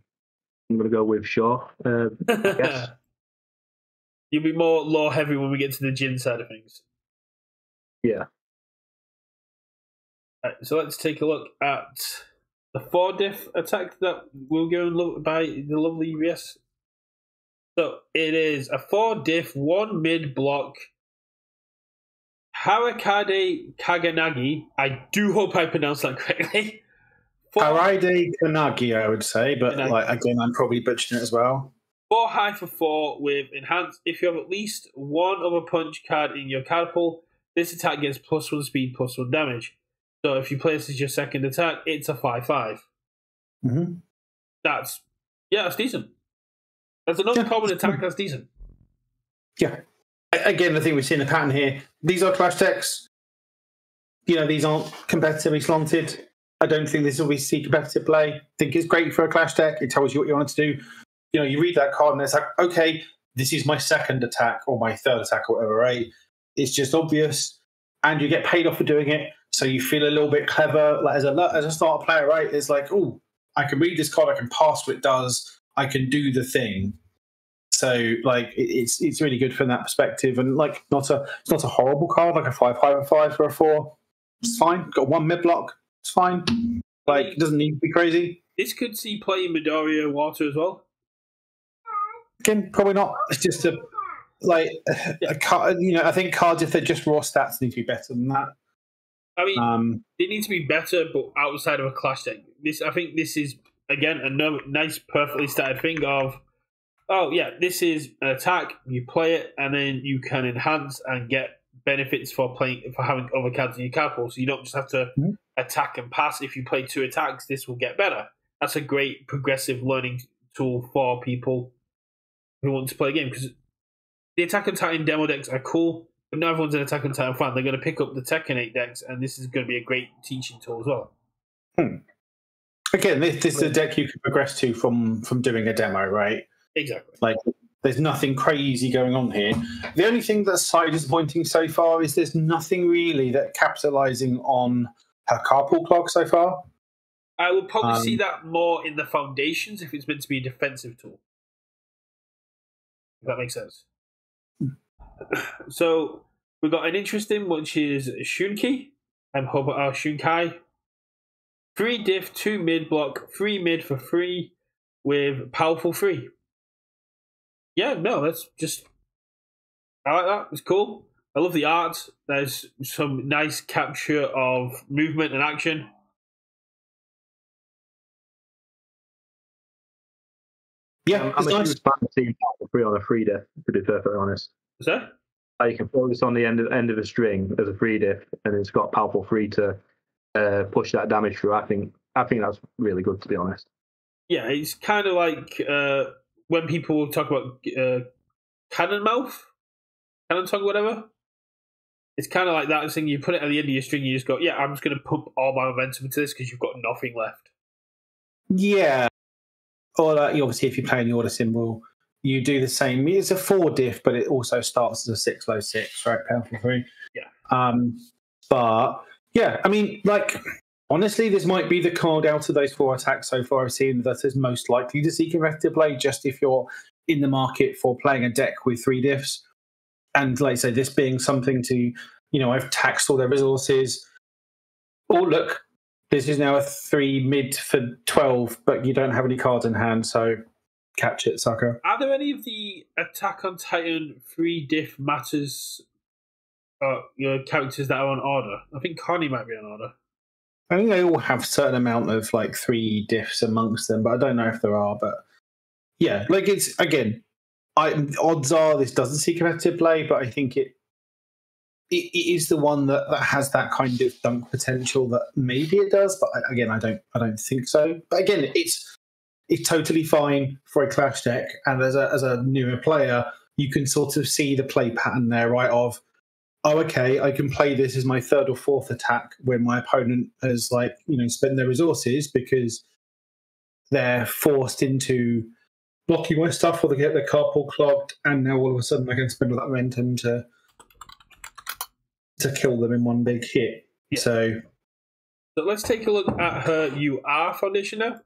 I'm going to go with Shaw. Uh, Yes. You'll be more lore heavy when we get to the Jin side of things. yeah. Right, so let's take a look at the four diff attack that will go and look by the lovely UVS. So it is a four diff, one mid block. Harakade Kaganagi. I do hope I pronounced that correctly. Four, Araide Kanagi, I would say, but Kanagi. like again, I'm probably butchering it as well. Four high for four with enhanced. If you have at least one other punch card in your card pool, this attack gets plus one speed, plus one damage. So if you play this as your second attack, it's a five five. Mm-hmm. That's yeah, that's decent. That's another Yeah, common attack. That's decent. Yeah. Again, I think we've seen a pattern here. These are clash decks. You know, these aren't competitively slanted. I don't think this will be see competitive play. I think it's great for a clash deck. It tells you what you want to do. You know, you read that card and it's like, okay, this is my second attack or my third attack or whatever, right? It's just obvious, and you get paid off for doing it. So you feel a little bit clever, like as a as a starter player, right? It's like, oh, I can read this card, I can pass what it does, I can do the thing. So like it's it's really good from that perspective, and like not a it's not a horrible card like a five five or five for a four. It's fine. Got one mid block. It's fine. Like it doesn't need to be crazy. This could see play in Midoriya Water as well. Again, probably not. It's just a like a card. You know, I think cards if they're just raw stats need to be better than that. I mean, Um, they need to be better, but outside of a clash deck. This, I think, this is again another nice, perfectly started thing of, oh yeah, this is an attack. You play it, and then you can enhance and get benefits for playing for having other cards in your card pool. So you don't just have to Mhm. attack and pass. If you play two attacks, this will get better. That's a great progressive learning tool for people who want to play a game because the Attack on Titan demo decks are cool, but not everyone's an Attack on Titan fan. They're going to pick up the Tekken 8 decks, and this is going to be a great teaching tool as well. again, this, this is a deck you can progress to from from doing a demo, right? Exactly. Like there's nothing crazy going on here. The only thing that's slightly disappointing so far is there's nothing really that capitalizing on her card pool clock so far. I would probably Um, see that more in the foundations if it's meant to be a defensive tool. If that makes sense. so we've got an interesting, which is Shunki and Hoba uh, Shunkai. Three diff, two mid block, three mid for free with powerful free. yeah, no, that's just I like that. It's cool. I love the art. There's some nice capture of movement and action. Yeah, I'm, I'm it's a nice. huge fan of seeing Power Free on a free diff, to be perfectly honest. Is that? How you can throw this on the end of, end of a string as a free diff, and it's got powerful free to uh, push that damage through. I think I think that's really good, to be honest. Yeah, it's kind of like uh, when people talk about uh, cannon mouth, cannon tongue, whatever. It's kind of like that thing. You put it at the end of your string, you just go, "Yeah, I'm just going to pump all my momentum into this because you've got nothing left." Yeah. Or like, obviously, if you're playing the order symbol, you do the same. It's a four diff, but it also starts as a six low six, right? Powerful three. Yeah. Um, but yeah, I mean, like honestly, this might be the card out of those four attacks so far I've seen that is most likely to see competitive play. Just if you're in the market for playing a deck with three diffs, and like I say, this being something to, you know, I've taxed all their resources. Oh look, this is now a three mid for 12, but you don't have any cards in hand, so catch it, sucker. Are there any of the Attack on Titan three diff matters? Uh, your characters that are on order. I think Connie might be on order. I think they all have certain amount of like three diffs amongst them, but I don't know if there are. But yeah, like it's again, I odds are this doesn't see competitive play, but I think it it, it is the one that, that has that kind of dunk potential that maybe it does, but again, I don't I don't think so. But again, it's it's totally fine for a clash deck, and as a as a newer player, you can sort of see the play pattern there, right? Of oh, okay, I can play this as my third or fourth attack when my opponent has like you know spent their resources because they're forced into blocking my stuff or they get their card pool clogged, and now all of a sudden I can spend all that momentum to to kill them in one big hit. Yeah. So So let's take a look at her UR foundation now.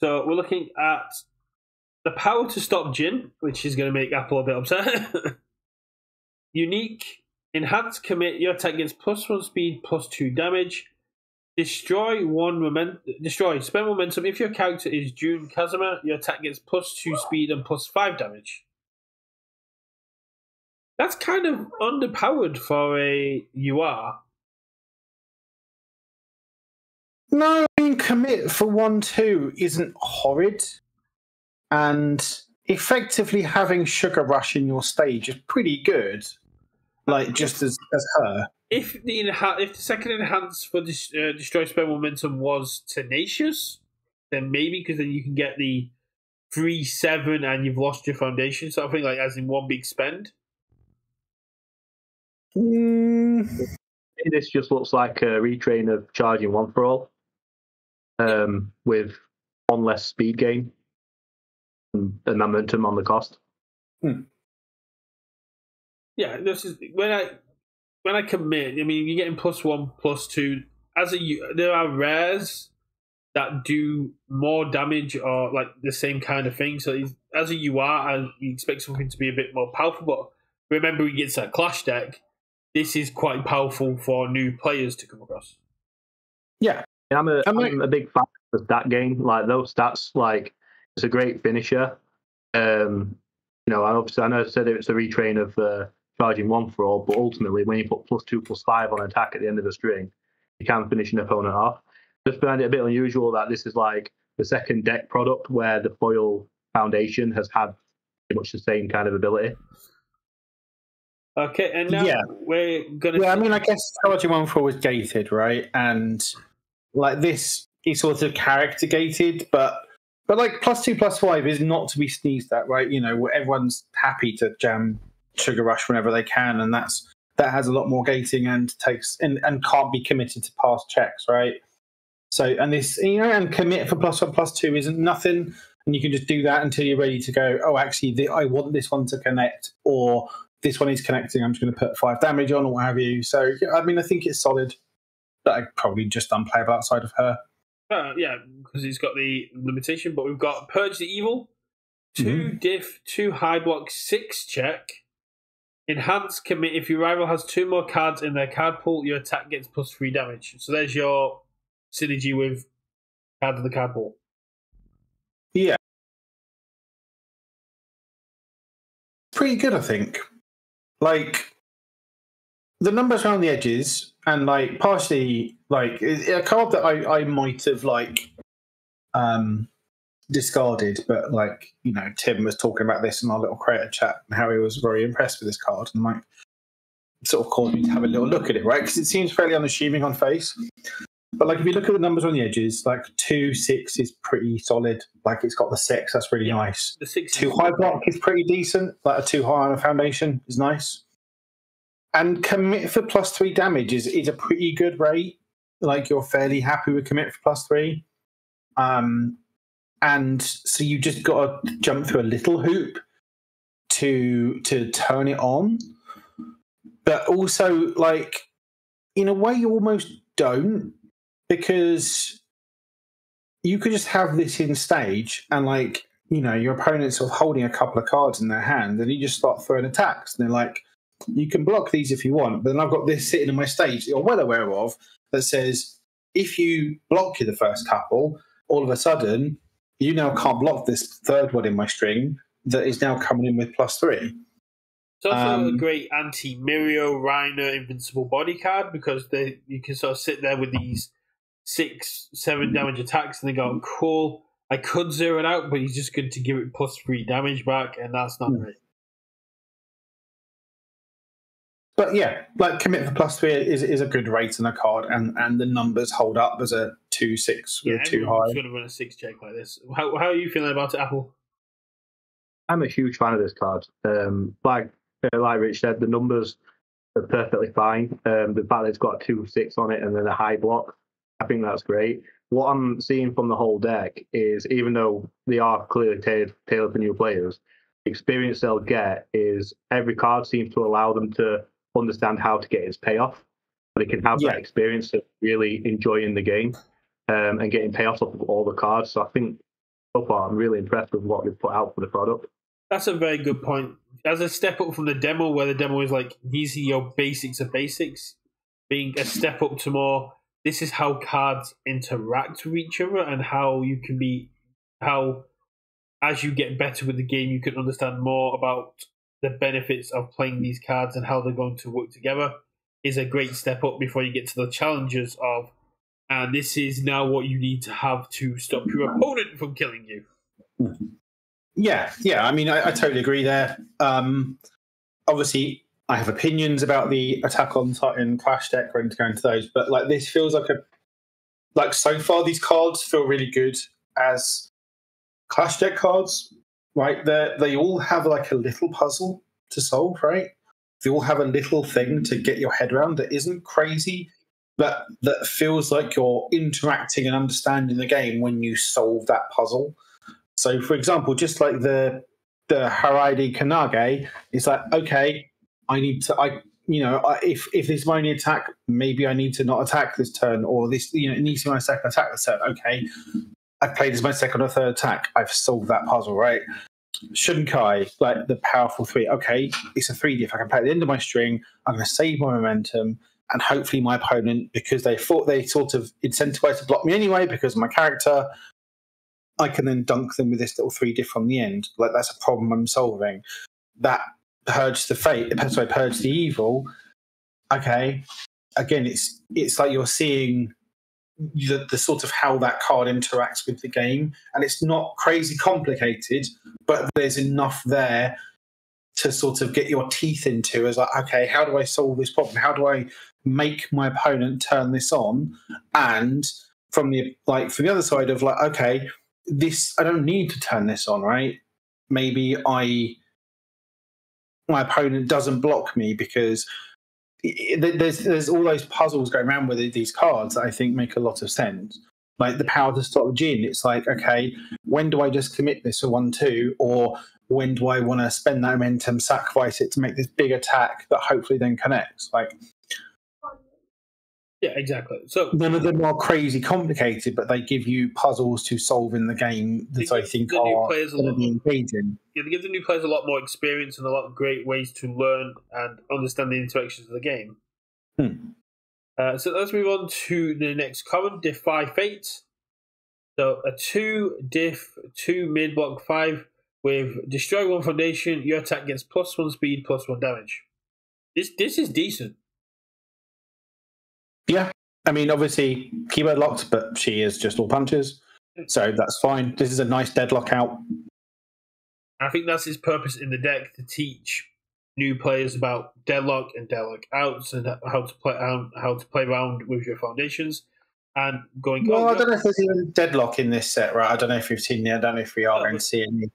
So we're looking at the power to stop Jin, which is going to make Apple a bit upset. Unique, enhance commit. Your attack gets plus one speed, plus two damage. Destroy one moment. Destroy spend momentum. If your character is Jun Kazama, your attack gets plus two speed and plus five damage. That's kind of underpowered for a UR. No, I mean commit for one two isn't horrid, and effectively having sugar rush in your stage is pretty good. Like just as as her. if the enha- if the second enhance for this uh, destroy spell momentum was tenacious, then maybe because then you can get the three seven and you've lost your foundation sort of thing, like as in one big spend. Mm, This just looks like a retrain of charging one for all, um, with one less speed gain and momentum on the cost. Yeah, this is when I when I commit. I mean, you're getting plus one, plus two. As a there are rares that do more damage or like the same kind of thing. So as a UR, I, you expect something to be a bit more powerful. But remember, he gets that clash deck. This is quite powerful for new players to come across. yeah, And I'm a I'm I'm a big fan of that game. Like those stats, like it's a great finisher. Um, you know, I obviously I know I said it's a retrain of uh, charging one for all, but ultimately when you put plus two plus five on attack at the end of the string, you can finish an opponent off. Just find it a bit unusual that this is like the second deck product where the foil foundation has had pretty much the same kind of ability. Okay, and now Yeah. we're gonna. yeah. I mean, I guess charging one for was gated, right? And like this is sort of character gated, but but like plus two plus five is not to be sneezed at, right? You know, everyone's happy to jam sugar rush whenever they can, and that's that has a lot more gating and takes and, and can't be committed to past checks, right? So and this you know and commit for plus one plus two isn't nothing, and you can just do that until you're ready to go. Oh, actually, the, I want this one to connect, or this one is connecting. I'm just going to put five damage on, or what have you. So yeah, I mean, I think it's solid, but I probably just unplayable outside of her. Uh, yeah, because he's got the limitation. But we've got Purge the Evil, 2 diff, two high block, six check. Enhance commit. If your rival has two more cards in their card pool, your attack gets plus three damage. So there's your synergy with card of the card pool. Yeah. pretty good, I think. Like the numbers around the edges, and like partially like a card that I, I might have like um discarded, but like you know, Tim was talking about this in our little creator chat and how he was very impressed with this card, and like sort of caused me to have a little look at it, right? Because it seems fairly unassuming on face. But like if you look at the numbers on the edges, like two six is pretty solid. Like it's got the six, that's really nice. The six Two high block is pretty decent. Like a two high on a foundation is nice. And commit for plus three damage is, is a pretty good rate. Like you're fairly happy with commit for plus three. Um and so you just gotta jump through a little hoop to to turn it on. But also like in a way you almost don't because you could just have this in stage and like you know your opponent's sort of holding a couple of cards in their hand and you just start throwing attacks. And they're like you can block these if you want but then i've got this sitting in my stage that you're well aware of that says if you block the first couple all of a sudden you now can't block this third one in my string that is now coming in with plus three. It's also a Um, great anti Mirio Reiner Invincible Body card because they you can sort of sit there with these six, seven damage attacks and they go, cool. I could zero it out, but he's just going to give it plus three damage back, and that's not Hmm. great. but yeah like commit for plus three is, is a good rate on a card and and the numbers hold up as a two six with Yeah, a two high going to run a six check like this. How, how are you feeling about it, Apple? I'm a huge fan of this card. Um, like uh, like Rich said, the numbers are perfectly fine. Um, the fact that it's got two six on it and then a high block, I think that's great. What I'm seeing from the whole deck is, even though they are clearly tailored, tailored for new players, the experience they'll get is every card seems to allow them to understand how to get its payoff. They can have Yeah. that experience of really enjoying the game um, and getting payoffs off of all the cards. So I think so far I'm really impressed with what they've put out for the product. That's a very good point. As a step up from the demo, where the demo is like, these are your basics of basics, being a step up to more, this is how cards interact with each other and how you can be, how as you get better with the game, you can understand more about the benefits of playing these cards and how they're going to work together is a great step up before you get to the challenges of, and this is now what you need to have to stop your opponent from killing you. Yeah, yeah. I mean, I, I totally agree there. Um, obviously, I have opinions about the Attack on Titan Clash deck. We're going to go into those, but like this feels like a like so far these cards feel really good as Clash deck cards. Right, they they all have like a little puzzle to solve. Right, they all have a little thing to get your head around that isn't crazy, but that feels like you're interacting and understanding the game when you solve that puzzle. So, for example, just like the the Haradi Kanage, it's like okay, I need to, I you know, I, if if this is my only attack, maybe I need to not attack this turn, or this you know it needs to be my second attack this turn. Okay, I've played as my second or third attack. I've solved that puzzle, right? Shunkai, like the powerful three. Okay, it's a three D. If I can play at the end of my string, I'm going to save my momentum, and hopefully my opponent, because they thought they sort of incentivized to block me anyway because of my character, I can then dunk them with this little three diff on the end. Like that's a problem I'm solving. That purge the fate, sorry, purge the evil. Okay, again, it's it's like you're seeing the, the sort of how that card interacts with the game, and it's not crazy complicated, but there's enough there to sort of get your teeth into as like, okay, how do I solve this problem? How do I make my opponent turn this on? And from the like from the other side of like, okay, this I don't need to turn this on, right? Maybe I my opponent doesn't block me because there's there's all those puzzles going around with these cards that I think make a lot of sense. Like the power to stop Jin, it's like okay, when do I just commit this for one two, or when do I want to spend that momentum, sacrifice it to make this big attack that hopefully then connects? Like Yeah, exactly. So none of them are crazy complicated, but they give you puzzles to solve in the game that I think the new are players a lot engaging. yeah, they give the new players a lot more experience and a lot of great ways to learn and understand the interactions of the game. Hmm. Uh, so let's move on to the next common, Defy Fate. So a two diff, two mid block five. With destroy one foundation, your attack gets plus one speed, plus one damage. This this is decent. I mean, obviously, keyword locked, but she is just all punches. So that's fine. This is a nice deadlock out. I think that's its purpose in the deck to teach new players about deadlock and deadlock outs and how to play how, how to play around with your foundations and going. Well, I don't know if there's even deadlock in this set, right? I don't know if you've seen it. I don't know if we are Oh, going to see any,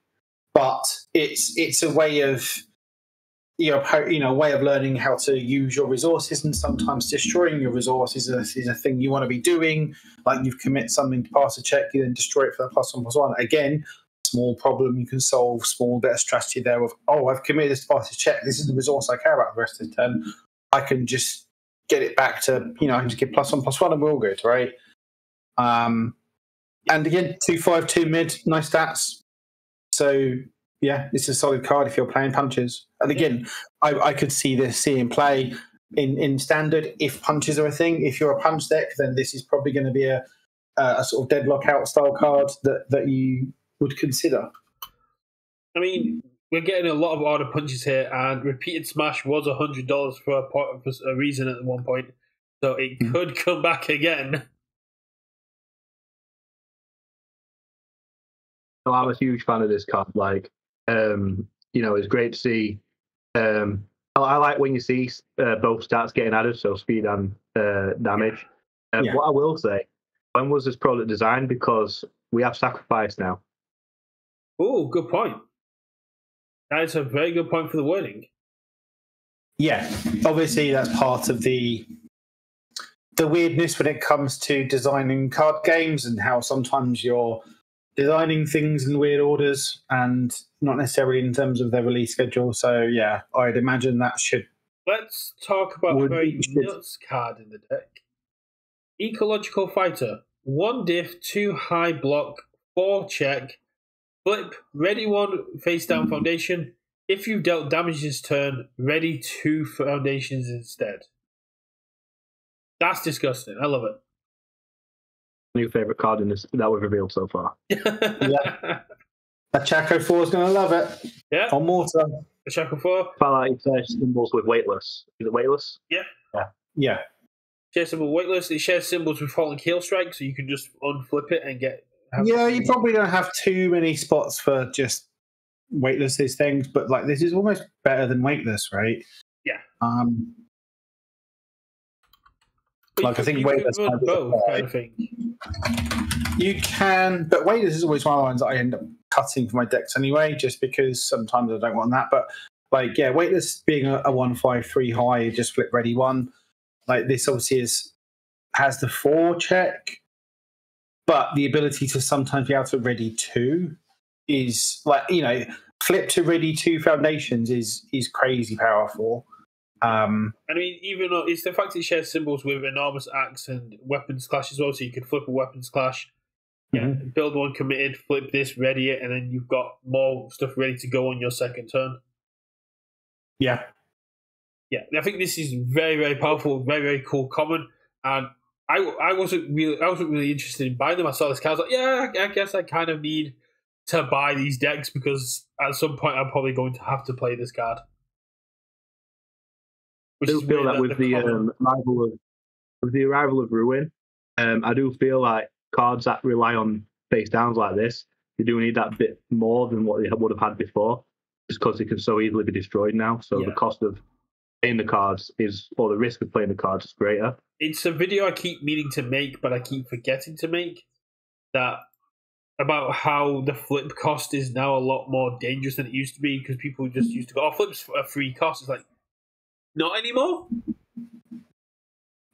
but it's it's a way of you know, you know, way of learning how to use your resources, and sometimes destroying your resources is a, is a thing you want to be doing. Like you've commit something to pass a check, you then destroy it for that plus one plus one. Again, small problem you can solve, small bit of strategy there of oh, I've committed this to pass a check. This is the resource I care about the rest of the turn. I can just get it back to you know, I can just get plus one plus one, and we're all good, right? Um, and again, two five two mid, nice stats. So yeah, it's a solid card if you're playing punches. And again, I, I could see this seeing play in in standard if punches are a thing. If you're a punch deck, then this is probably going to be a a sort of deadlock out style card that that you would consider. I mean, we're getting a lot of order punches here, and repeated smash was a hundred dollars for a part, for a reason at one point, so it Mhm. could come back again. So I'm a huge fan of this card. Like, um, you know, it's great to see. Um, I, I like when you see uh, both stats getting added, so speed and uh, damage. Um, Yeah. What I will say, when was this product designed? Because we have sacrifice now. Oh, good point. That is a very good point for the wording. Yeah, obviously that's part of the the weirdness when it comes to designing card games and how sometimes you're designing things in weird orders and not necessarily in terms of their release schedule. So yeah, I'd imagine that should Let's talk about Would very shit. nuts card in the deck. Ecological Fighter. One diff, two high block, four check, flip, ready one face down hmm. foundation. If you dealt damage this turn, ready two foundations instead. That's disgusting. I love New favorite card in this that we've revealed so far. Yeah. a Chaco Four is going to love it yeah. on mortar. The Shackle 4. I like it says symbols with weightless. Is it weightless? Yeah, Yeah. Yeah. Shares symbol weightless. It shares symbols with falling kill strike, so you can just unflip it and get. yeah. You probably don't have too many spots for just weightless these things, but like this is almost better than weightless, right? Yeah. Um, But you like, I think you could weightless run might both kind of thing. You can, but weightless is always one of the ones that I end up cutting for my decks anyway, just because sometimes I don't want that. But like, yeah, weightless being a, a one five three high, just flip ready one. Like this obviously is has the four check, but the ability to sometimes be able to ready two is like you know flip to ready two foundations is is crazy powerful. Um, I mean, even though it's the fact it shares symbols with enormous axe and weapons clash as well, so you could flip a weapons clash, yeah, Mm-hmm. build one committed, flip this, ready it, and then you've got more stuff ready to go on your second turn. yeah, Yeah, I think this is very, very powerful, very, very cool common, and I, I wasn't really, I wasn't really interested in buying them. I saw this card, I was like, yeah, I I guess I kind of need to buy these decks because at some point I'm probably going to have to play this card. I do feel that with the um, arrival of with the arrival of Ruin, um, I do feel like cards that rely on face downs like this, they do need that bit more than what they would have had before, just because they can so easily be destroyed now. So Yeah. the cost of playing the cards is, or the risk of playing the cards is greater. it's a video I keep meaning to make, but I keep forgetting to make. That about how the flip cost is now a lot more dangerous than it used to be because people just used to go, "Oh, flips a free cost." It's like not anymore.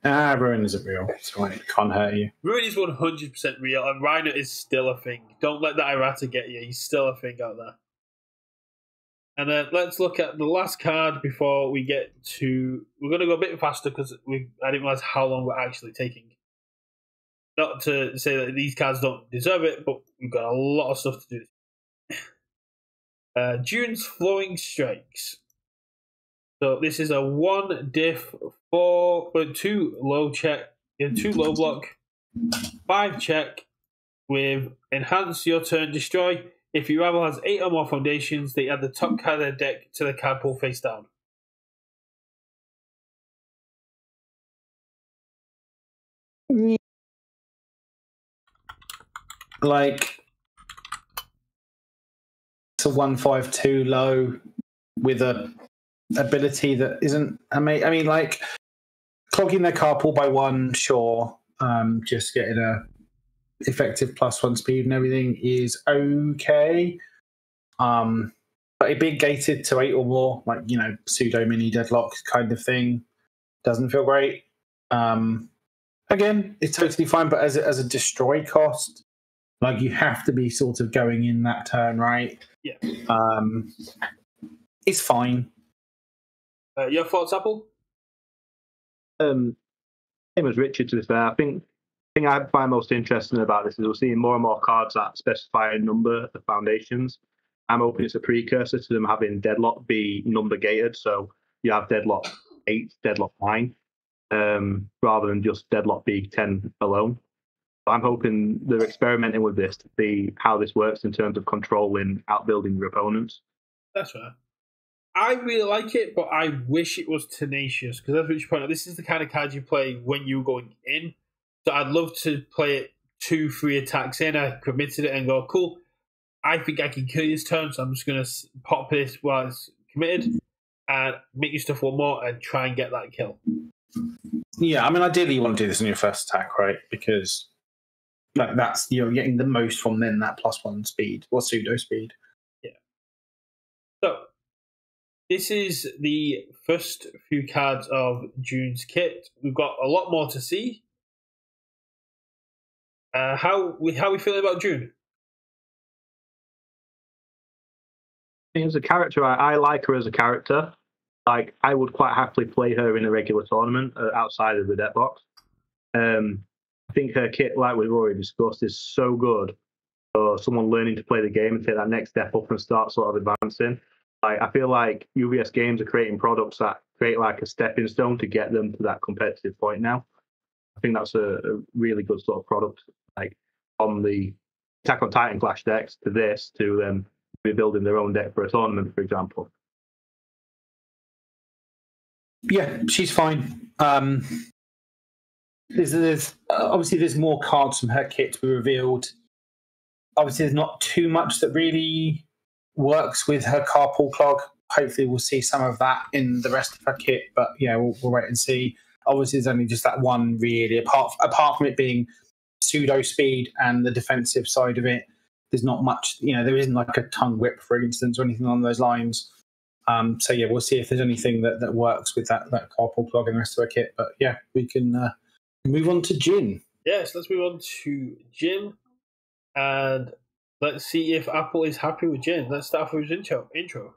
ah, ruin isn't real, so it can't hurt you. Ruin is one hundred percent real, and Reiner is still a thing. Don't let that errata get you. He's still a thing out there. And then let's look at the last card before we get to. We're going to go a bit faster because we I didn't realize how long we're actually taking. Not to say that these cards don't deserve it, but we've got a lot of stuff to do. Uh, Jun's Flowing Strikes. So this is a one diff, four, uh, two low check, two low block, five check with enhance your turn destroy. If your rival has eight or more foundations, they add the top card of their deck to the card pool face down. Like it's a one five two low with a ability that isn't amazing. I mean, like clogging their card pool by one, sure. Um, just getting a effective plus one speed and everything is okay. Um, but it being gated to eight or more, like you know, pseudo mini deadlock kind of thing, doesn't feel great. Um, again, it's totally fine, but as a, as a destroy cost, like you have to be sort of going in that turn, right? Yeah. Um, it's fine. Uh, your thoughts, Apple? Um, same as Richard, to be fair. I think the thing I find most interesting about this is we're seeing more and more cards that specify a number of foundations. I'm hoping it's a precursor to them having Deadlock be number gated. So you have Deadlock 8, Deadlock 9, um, rather than just Deadlock be 10 alone. I'm hoping they're experimenting with this to see how this works in terms of controlling, outbuilding your opponents. That's fair. I really like it, but I wish it was tenacious because that's what you pointed out, this is the kind of card you play when you're going in. So I'd love to play it two, three attacks in. I committed it and go, cool. I think I can kill this turn, so I'm just going to pop this while it's committed and make your stuff one more and try and get that kill. Yeah, I mean, ideally, you want to do this on your first attack, right? Because like that's you're getting the most from then that plus one speed or pseudo speed. Yeah. So, this is the first few cards of Jun's kit. We've got a lot more to see. Uh, how we how we feeling about Jun? as a character, I, I like her as a character. Like I would quite happily play her in a regular tournament uh, outside of the deck box. Um, I think her kit, like we've already discussed, is so good for someone learning to play the game and take that next step up and start sort of advancing. Like I feel like UVS games are creating products that create like a stepping stone to get them to that competitive point now. I think that's a, a really good sort of product. Like on the Attack on Titan Clash decks to this to them rebuilding their own deck for a tournament, for example. Yeah, she's fine. Um, there's, there's uh, obviously there's more cards from her kit to be revealed. Obviously, there's not too much that really works with her card pool clog. Hopefully, we'll see some of that in the rest of her kit. But yeah, we'll, we'll wait and see. Obviously, there's only just that one really. Apart apart from it being pseudo speed and the defensive side of it, there's not much. You know, there isn't like a tongue whip, for instance, or anything along those lines. Um, so yeah, we'll see if there's anything that, that works with that that card pool clog and the rest of her kit. But yeah, we can uh, move on to Jin. Yes, let's move on to Jin, and let's see if Apple is happy with Jin. Let's start with his intro. Intro.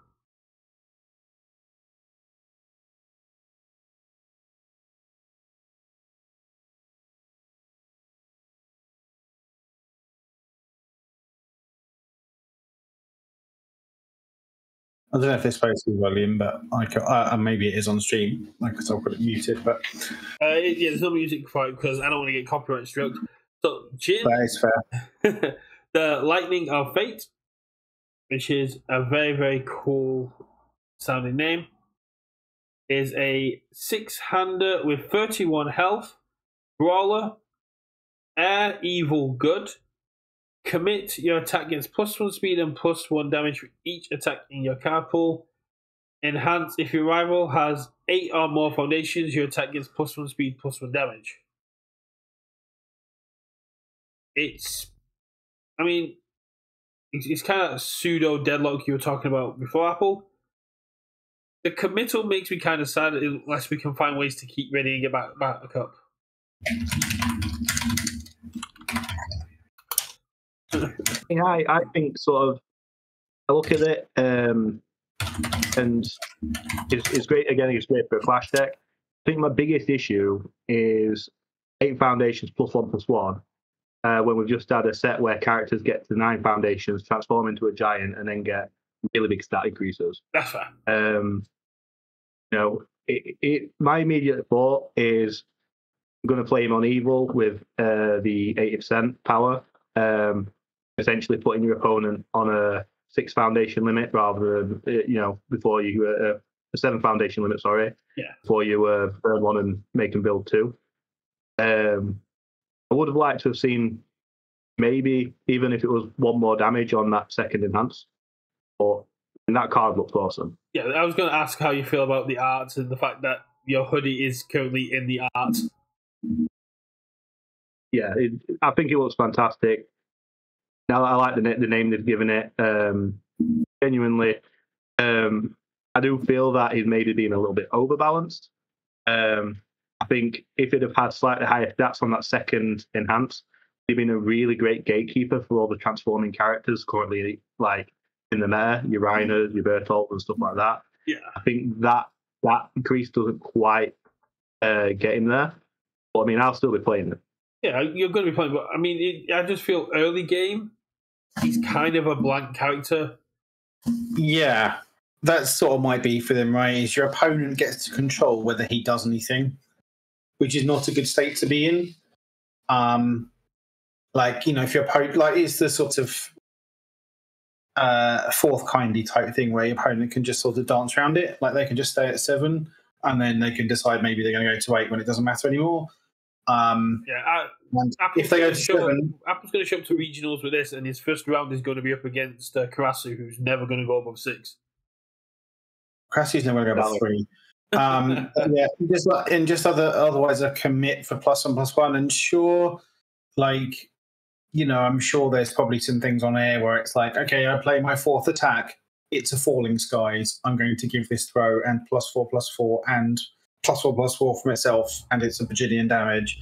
I don't know if this plays be volume, but I can, uh, maybe it is on stream. Like, because I've got it muted, but Uh, yeah, there's no music for it because I don't want to get copyright struck. So Jin, that is fair. the Lightning of Fate, which is a very very cool sounding name, is a six-hander with 31 health, brawler, air evil good. Commit your attack gets plus one speed and plus one damage for each attack in your card pool. Enhance if your rival has eight or more foundations, your attack gets plus one speed, plus one damage. It's, I mean, it's, it's kind of pseudo deadlock you were talking about before, Apple. The committal makes me kind of sad unless we can find ways to keep readying it back, back up. Yeah, I, I think sort of I look at it um, and it's, it's great. Again, it's great for a flash deck. I think my biggest issue is eight foundations plus one plus one. Uh, when we've just had a set where characters get to nine foundations, transform into a giant, and then get really big stat increases. That's fair. Um, you know, it, it, my immediate thought is I'm going to play him on evil with uh, the 80% power. Um, essentially putting your opponent on a six foundation limit rather than uh, you know before you uh, a seven foundation limit. Sorry, Yeah. Before you uh, burn one and make them build two. Um, would have liked to have seen maybe even if it was one more damage on that second enhance, but and that card looked awesome. Yeah, I was going to ask how you feel about the art and the fact that your hoodie is currently in the art. yeah, it, I think it looks fantastic. Now I like the the name they've given it. Um, genuinely, um, I do feel that he's maybe been a little bit overbalanced. Um, I think if he'd have had slightly higher stats on that second enhance, he'd been a really great gatekeeper for all the transforming characters currently, like in the meta, your Reiner, your Bertolt, and stuff like that. Yeah. I think that that increase doesn't quite uh, get him there. But I mean, I'll still be playing it. Yeah, you're going to be playing, but I mean, it, I just feel early game, he's kind of a blank character. Yeah, that sort of might be for them, right? Is your opponent gets to control whether he does anything, which is not a good state to be in. Um, like you know, if your opponent like it's the sort of uh fourth kindly type thing where your opponent can just sort of dance around it, like they can just stay at seven and then they can decide maybe they're going to go to eight when it doesn't matter anymore. Um, Yeah, I, Apple's if they go gonna show seven, up, Apple's going to show up to regionals with this, and his first round is going to be up against uh, Karasu, who's never going to go above six. Crassie's never going to go above three. Um, yeah, just like- and just other otherwise a commit for plus one plus one. And sure, like you know, I'm sure there's probably some things on air where it's like, okay, I play my fourth attack. It's a falling skies. I'm going to give this throw and plus four plus four and plus four plus four for myself, and it's a bajillion damage.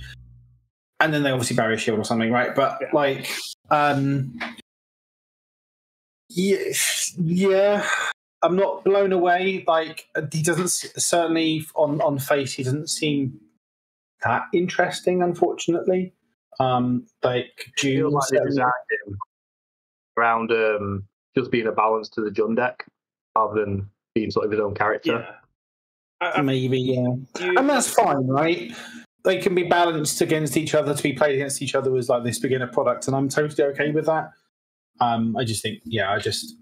And then they obviously barrier shield or something, right? But Yeah. like, um, yeah, yeah. I'm not blown away. Like he doesn't certainly on on face he doesn't seem that interesting. Unfortunately, um, like I June. like designed him around um, just being a balance to the Jun deck rather than being sort of his own character. Yeah. I, I, maybe, yeah, you- and that's fine, right? They can be balanced against each other to be played against each other as like this beginner product, and I'm totally okay with that. Um, I just think, yeah, I just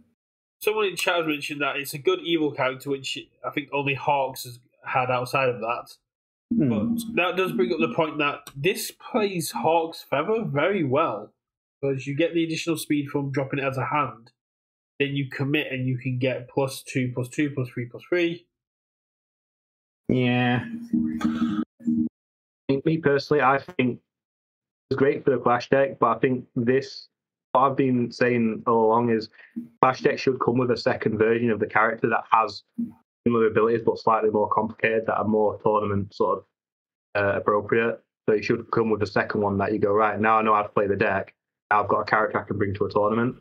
someone in chat has mentioned that it's a good evil character, which I think only Hawks has had outside of that. hmm. But that does bring up the point that this plays Hawk's Feather very well because you get the additional speed from dropping it as a hand. Then you commit and you can get plus two, plus two, plus three, plus three. yeah, me personally, I think it's great for the Clash deck, but I think this, what I've been saying all along is Clash deck should come with a second version of the character that has similar abilities but slightly more complicated, that are more tournament sort of uh, appropriate. So it should come with a second one that you go, right, now I know how to play the deck. Now I've got a character I can bring to a tournament.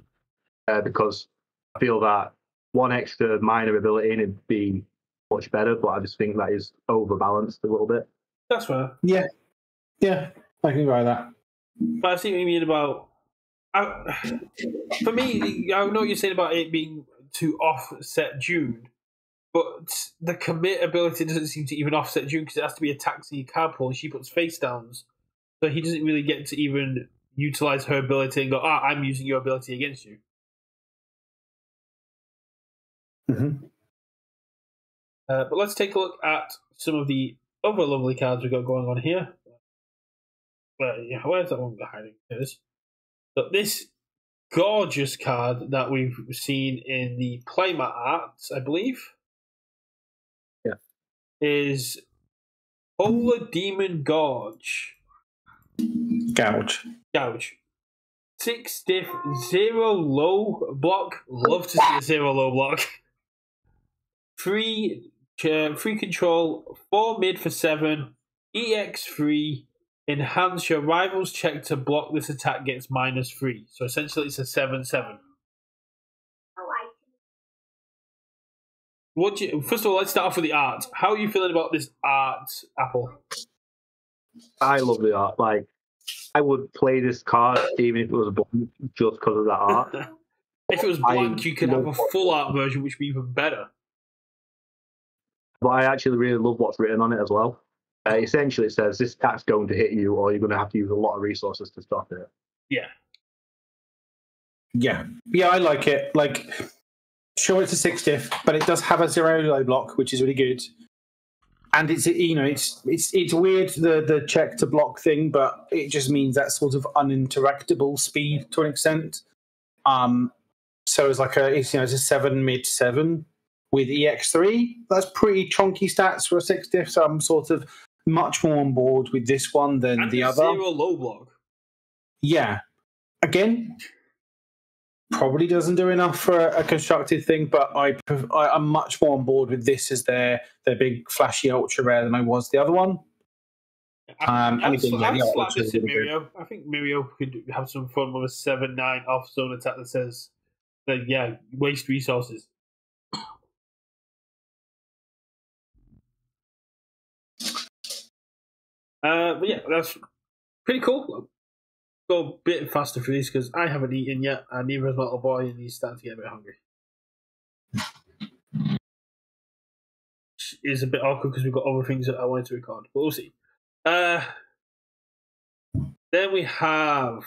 Uh, because I feel that one extra minor ability it'd be much better, but I just think that is overbalanced a little bit. That's fair. yeah, yeah. I can go with that. But I see what you mean about. I, for me, I know what you're saying about it being to offset Jun, but the commit ability doesn't seem to even offset Jun because it has to be a taxi card pool, and she puts face downs, so he doesn't really get to even utilize her ability and go, "Ah, I'm using your ability against you." hmm Uh, but let's take a look at some of the other lovely cards we've got going on here. Well, yeah, where's that one hiding? There it is. So this gorgeous card that we've seen in the playmat art, I believe. Yeah. Is Polar Demon Gorge. Gouge. Gouge. Six stiff, zero low block. Love to see a zero low block. Free, uh, free control. Four mid for seven. EX free. Enhance your rival's check to block this attack gets minus three. So essentially, it's a seven seven. What do you, first of all, let's start off with the art. How are you feeling about this art, Apple? I love the art. Like, I would play this card even if it was blank just because of that art. if it was I blank, you could have a full art version, which would be even better. But I actually really love what's written on it as well. Uh, essentially, it says this attack's going to hit you, or you're going to have to use a lot of resources to stop it. Yeah. Yeah, yeah, I like it. Like, sure, it's a six diff, but it does have a zero low block, which is really good. And it's you know it's it's it's weird the the check to block thing, but it just means that sort of uninteractable speed to an extent. Um, so it's like a it's you know it's a seven mid seven with EX three. That's pretty chunky stats for a six diff. So I'm sort of much more on board with this one than And the other. zero low block. Yeah. Again, probably doesn't do enough for a, a constructed thing, but I, I I'm much more on board with this as their their big flashy ultra rare than I was the other one. I, Um, I'd, anything, sl- yeah, I'd the this is in really good. Mirio. I think Mirio could have some fun with a seven nine off zone attack that says that yeah, waste resources. Uh, but yeah, that's pretty cool. Go a bit faster for these because I haven't eaten yet, and neither has little boy, and he's starting to get a bit hungry. Which is a bit awkward because we've got other things that I wanted to record, but we'll see. Uh, then we have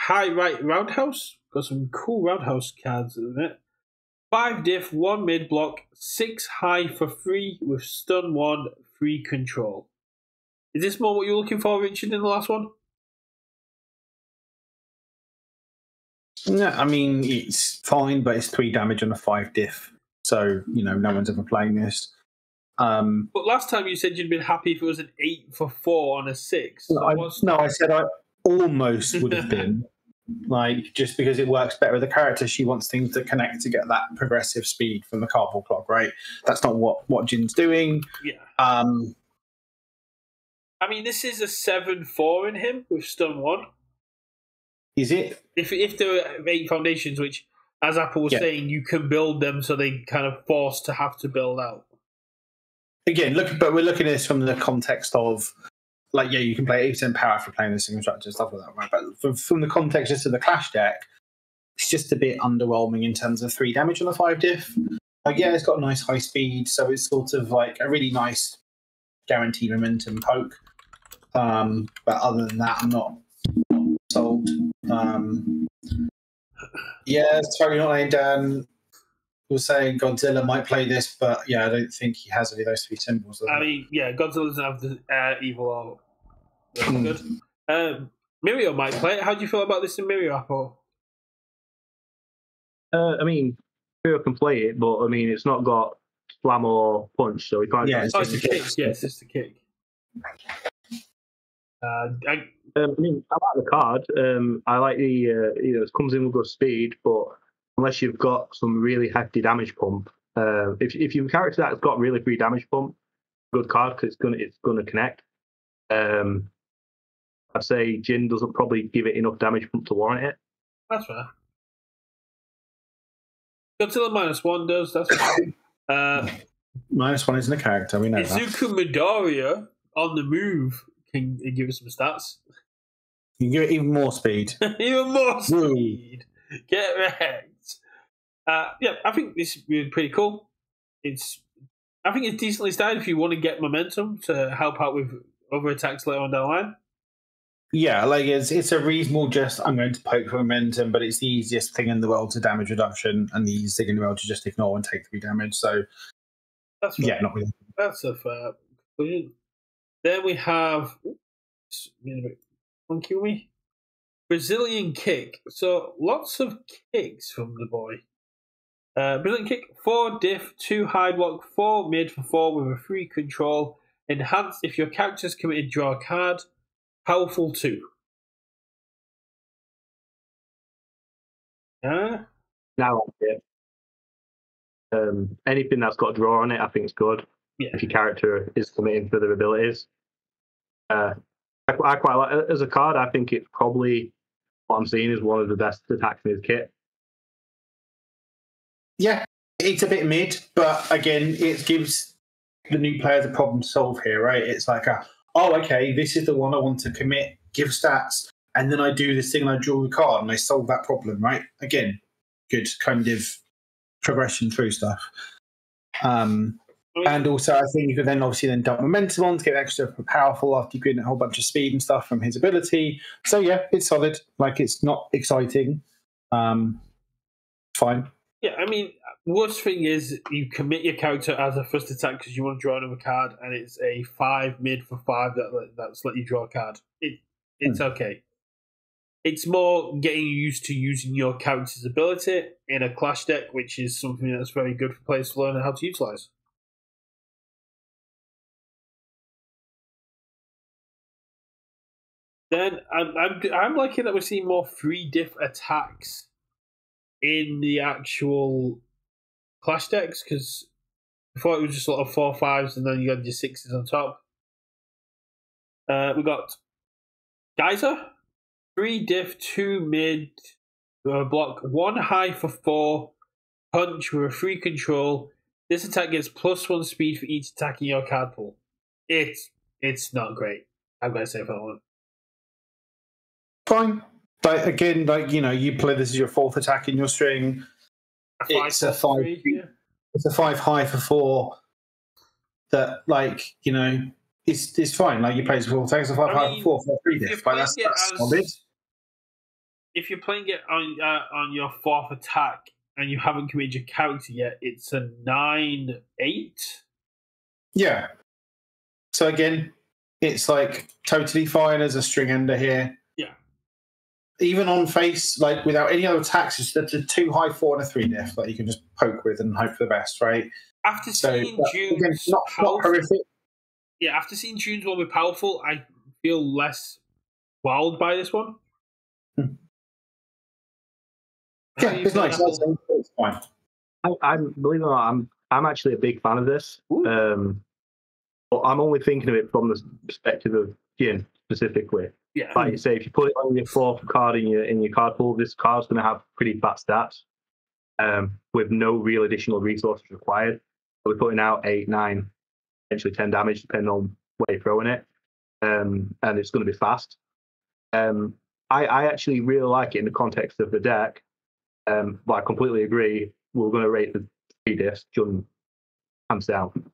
High Right Roundhouse. Got some cool Roundhouse cards in it. Five diff, one mid block, six high for free with stun one, free control. Is this more what you're looking for, Richard, in the last one? No, I mean it's fine, but it's three damage on a five diff. So you know no one's ever playing this. Um, But last time you said you'd been happy if it was an eight for four on a six. So I, no, I said I almost would have been. Like just because it works better with the character, she wants things to connect to get that progressive speed from the cardboard clock, right? That's not what what Jin's doing. yeah. Um, I mean, this is a seven four in him with stun one. is it? If if there are eight foundations, which as Apple was Yeah. saying, you can build them so they kind of forced to have to build out. Again, look, but we're looking at this from the context of like, yeah, you can play eight percent power for playing the single structure and stuff like that, right? But from, from the context just of the clash deck, it's just a bit underwhelming in terms of three damage on a five diff. Like, yeah, it's got nice high speed, so it's sort of like a really nice guaranteed momentum poke. Um, but other than that, I'm not sold. Um, yeah, totally not laying down. Was saying Godzilla might play this, but yeah, I don't think he has any of those three symbols. I mean, yeah, Godzilla doesn't have the uh, evil that's Hmm. good. Um, Mirio might play it. How do you feel about this in Mirio Apple? Uh, I mean, Hero can play it, but I mean, it's not got slam or punch, so he can't. Yeah, Oh, it's a just a kick. kick. Yes, it's the kick. Uh, I, Um, I mean, I like the card. Um, I like the uh, you know it comes in with good speed, but unless you've got some really hefty damage pump, uh, if if your character that's got really free damage pump, good card because it's gonna it's gonna connect. Um, I'd say Jin doesn't probably give it enough damage to warrant it. that's fair. Godzilla minus one does. That's fair. Uh, Minus one isn't a character, we know that. Izuku Midoriya on the move can give us some stats. You can give it even more speed. Even more Woo. speed. Get wrecked. Uh, yeah, I think this would be pretty cool. It's, I think it's decently styled if you want to get momentum to help out with other attacks later on down the line. Yeah, like it's it's a reasonable just I'm going to poke for momentum, but it's the easiest thing in the world to damage reduction and the easiest thing in the world to just ignore and take three damage. So That's yeah, not really. That's a fair conclusion. Then we have oops, been funky with me. Brazilian kick. So lots of kicks from the boy. Uh, Brazilian kick, four diff, two high block, four mid for four with a free control. Enhanced if your character's committed, draw a card. Powerful two. Uh, Now, yeah. Um, anything that's got draw on it, I think is good. Yeah. If your character is committing for their abilities, uh, I, I quite like as a card. I think it's probably what I'm seeing is one of the best attacks in his kit. Yeah, it's a bit mid, but again, it gives the new player the problem to solve here, right? It's like a oh, okay, this is the one I want to commit, give stats, and then I do this thing and I draw the card and I solve that problem, right? Again, good kind of progression through stuff. Um, And also, I think you could then obviously then dump momentum on to get extra powerful after you gain a whole bunch of speed and stuff from his ability. So yeah, it's solid. Like it's not exciting. Um, fine. yeah, I mean, worst thing is you commit your character as a first attack because you want to draw another card, and it's a five mid for five that that's let you draw a card. It it's hmm. okay. It's more getting used to using your character's ability in a clash deck, which is something that's very good for players to learn how to utilize. Then I'm, I'm I'm liking that we're seeing more three diff attacks in the actual clash decks because before it was just sort of four fives and then you had your sixes on top. Uh, we got Geyser, three diff, two mid, uh, block, one high for four, punch with a free control. This attack gets plus one speed for each attack in your card pool. It's it's not great. I'm gonna say for that one. Fine. Like again, like you know, you play this as your fourth attack in your string. It's a five. three, yeah. It's a five high for four. That like you know, it's it's fine. Like you play as four attacks, a five I high mean, for four for three if diff. you're that's, playing it that's as- solid. if you're playing it on uh, on your fourth attack and you haven't committed your character yet, it's a nine eight. Yeah. So again, it's like totally fine as a string ender here. Yeah. Even on face, like without any other attacks, it's it's a two high four and a three diff that you can just poke with and hope for the best, right? After So seeing but Jun's again, not, not powerful, horrific. yeah, after seeing Jun's one with powerful, I feel less wowed by this one. Hmm. Yeah, it's nice. Apple? It's fine. I, I'm believe it or not, I'm I'm actually a big fan of this. Ooh. Um, but I'm only thinking of it from the perspective of Jin specifically. Yeah, Like you say, if you put it on your fourth card in your in your card pool, this card's going to have pretty fat stats, um, with no real additional resources required. So we're putting out eight, nine, potentially ten damage, depending on where you're throwing it, um, and it's going to be fast. Um, I, I actually really like it in the context of the deck, um, but I completely agree. We're going to rate the three disc Jun hands down.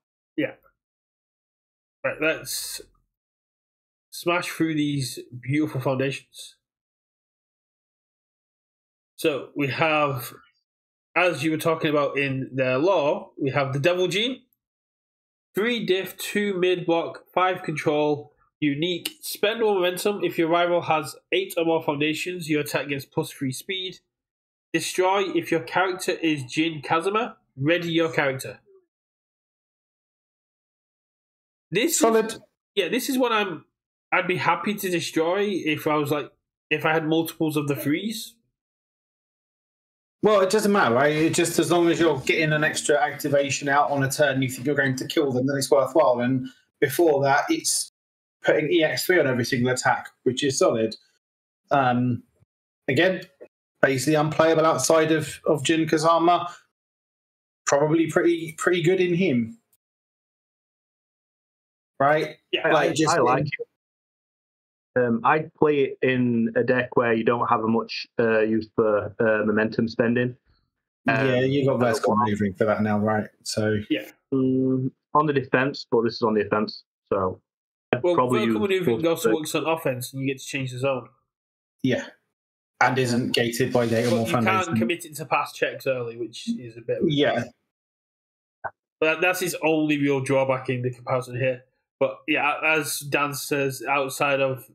right. Let's smash through these beautiful foundations. So we have, as you were talking about in the lore, we have the Devil Gene, three diff, two mid block, five control, unique. Spend momentum. If your rival has eight or more foundations, your attack gets plus three speed. Destroy if your character is Jin Kazama. Ready your character. This is- Solid. yeah, this is what I'm. I'd be happy to destroy if I was like if I had multiples of the threes. Well, it doesn't matter, right? It just as long as you're getting an extra activation out on a turn, you think you're going to kill them, then it's worthwhile. And before that, it's putting EX3 on every single attack, which is solid. Um, again, basically unplayable outside of, of Jin Kazama. Probably pretty pretty good in him. Right? Yeah, I, Like, I- just I like it. Um, I'd play it in a deck where you don't have a much uh, use for uh, momentum spending. Um, yeah, you've got vertical maneuvering for that now, right? So yeah. Mm, on the defense, but this is on the offense, so I'd Well, probably vertical use maneuvering plus also six. works on offense, and you get to change the zone. yeah. And isn't gated by data But more you can't commit it to pass checks early, which is a bit. Yeah. But that's his only real drawback in the comparison here. But yeah, as Dan says, outside of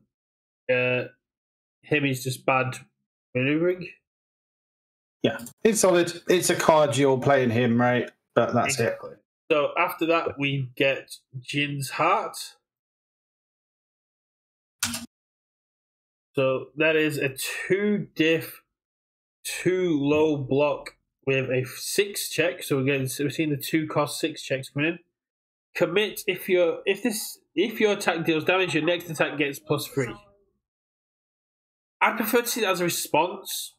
uh, him, he's just bad maneuvering. Yeah, it's solid. It's a card you're playing him, right? But that's it. So after that, we get Jin's Heart. So that is a two diff, two low block with a six check. So again, so we're seeing the two cost six checks coming in. Commit if your if this if your attack deals damage, your next attack gets plus three. I prefer to see that as a response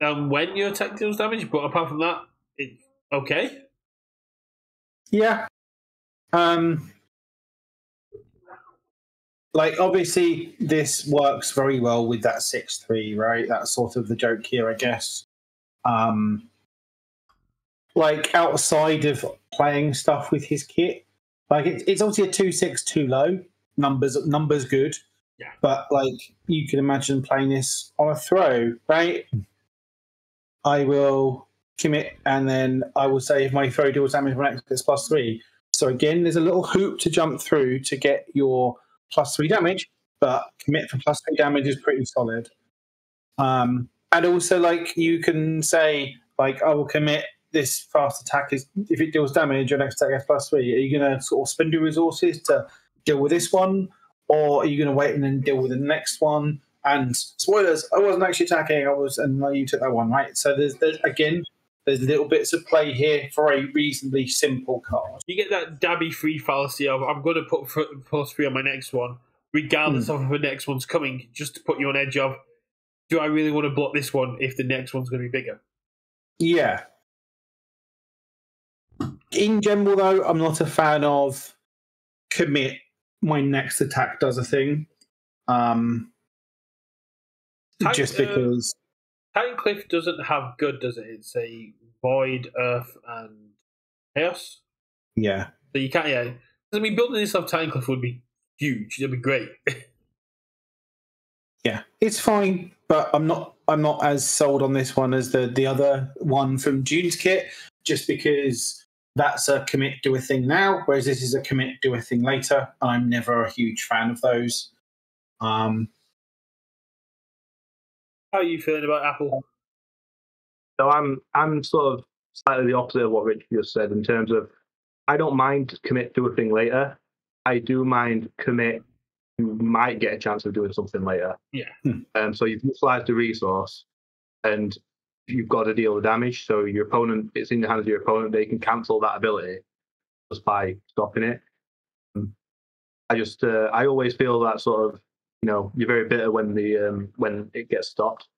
um, when your attack deals damage, but apart from that, it's okay. Yeah. Um like obviously this works very well with that six three, right? That's sort of the joke here, I guess. Um like outside of playing stuff with his kit. Like it, it's obviously a two six too low numbers. Numbers good, Yeah. But like you can imagine playing this on a throw, right? I will commit, and then I will say if my throw deals damage, next gets plus three. So again, there's a little hoop to jump through to get your plus three damage, but commit for plus three damage is pretty solid. Um, and also, like you can say, like I will commit this fast attack is if it deals damage, your next attack gets plus three. Are you going to sort of spend your resources to deal with this one, or are you going to wait and then deal with the next one? And spoilers, I wasn't actually attacking. I was, and you took that one, right? So there's, there's again, there's little bits of play here for a reasonably simple card. You get that dabby free fallacy of I'm going to put plus three on my next one, regardless hmm. of if the next one's coming, just to put you on edge of. Do I really want to block this one if the next one's going to be bigger? Yeah. In general, though, I'm not a fan of commit. My next attack does a thing. Um, Type, just uh, because. Titan Cliff doesn't have good, does it? It's a void, earth, and chaos. yeah. So you can't, yeah. I mean, building this off Titan Cliff would be huge. It'd be great. Yeah, it's fine, but I'm not. I'm not as sold on this one as the the other one from Jun's kit, just because that's a commit do a thing now, whereas this is a commit do a thing later. I'm never a huge fan of those. Um, How are you feeling about Apple? So I'm I'm sort of slightly the opposite of what Rich just said in terms of I don't mind commit do a thing later. I do mind commit you might get a chance of doing something later. Yeah. Hmm. Um so you've utilized the resource and you've got to deal the damage. So your opponent it's in the hands of your opponent, they can cancel that ability just by stopping it. Um, I just uh, I always feel that sort of you know, you're very bitter when the um when it gets stopped.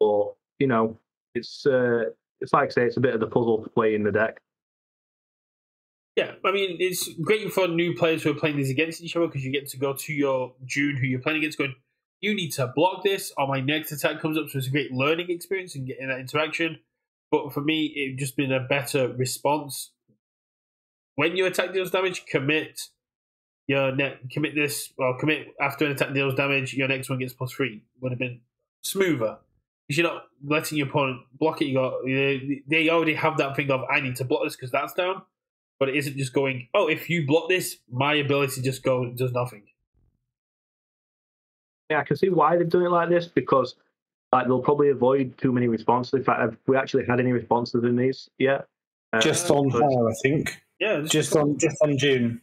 Or, you know, it's uh it's like I say, it's a bit of the puzzle to play in the deck. Yeah, I mean, it's great for new players who are playing these against each other because you get to go to your Jun, who you're playing against, going, you need to block this, or my next attack comes up. So it's a great learning experience and getting that interaction. But for me, it's just been a better response. When you attack deals damage, commit your net, commit this, well, commit after an attack deals damage, your next one gets plus three. Would have been smoother. Because you're not letting your opponent block it. You got they already have that thing of I need to block this because that's down but it isn't just going, oh, if you block this, my ability just go does nothing. Yeah, I can see why they've done it like this because like they'll probably avoid too many responses. In fact, have we actually had any responses in these yet? Uh, just on but her, I think. Yeah, Just on just on Jun.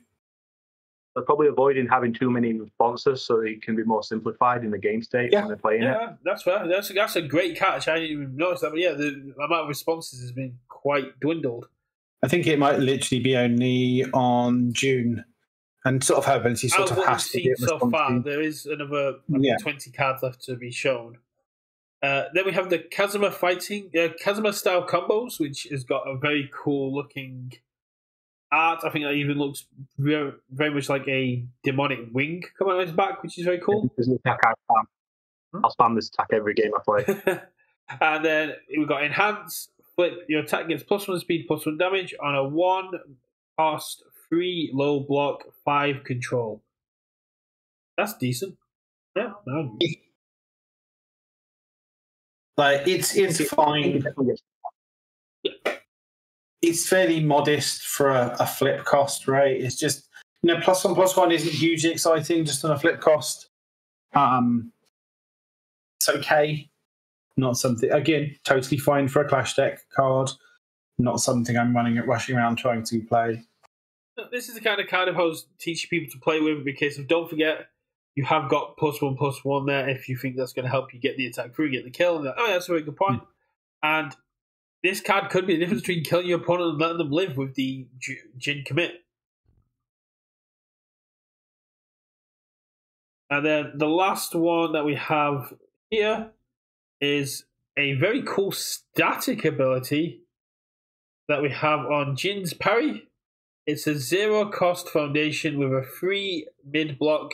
They're probably avoiding having too many responses so they can be more simplified in the game state Yeah. when they're playing it. Yeah, that's fair. That's that's a great catch. I didn't even notice that, but yeah, the amount of responses has been quite dwindled. I think it might literally be only on Jun, and sort of her ability Out sort of of what we've has to seen get so far, there is another I Yeah. twenty cards left to be shown. Uh, then we have the Kazama fighting uh, Kazama style combos, which has got a very cool looking art. I think that even looks very, very much like a demonic wing coming out of his back, which is very cool. This is attack I spam. Hmm? I'll spam this attack every game I play. and then we've got enhance. Flip your attack gets plus one speed, plus one damage on a one cost, three low block, five control. That's decent. Yeah, no. Like it's it's fine. It's fairly modest for a, a flip cost, right? It's just you know plus one plus one isn't hugely exciting just on a flip cost. Um, it's okay. Not something again totally fine for a clash deck card. Not something I'm running at rushing around trying to play. This is the kind of card of hose teaching people to play with because don't forget you have got plus one plus one there if you think that's going to help you get the attack through, get the kill. And oh, that's a very good point. And this card could be the difference between killing your opponent and letting them live with the Jin commit. And then the last one that we have here is a very cool static ability that we have on Jin's parry. It's a zero cost foundation with a free mid block,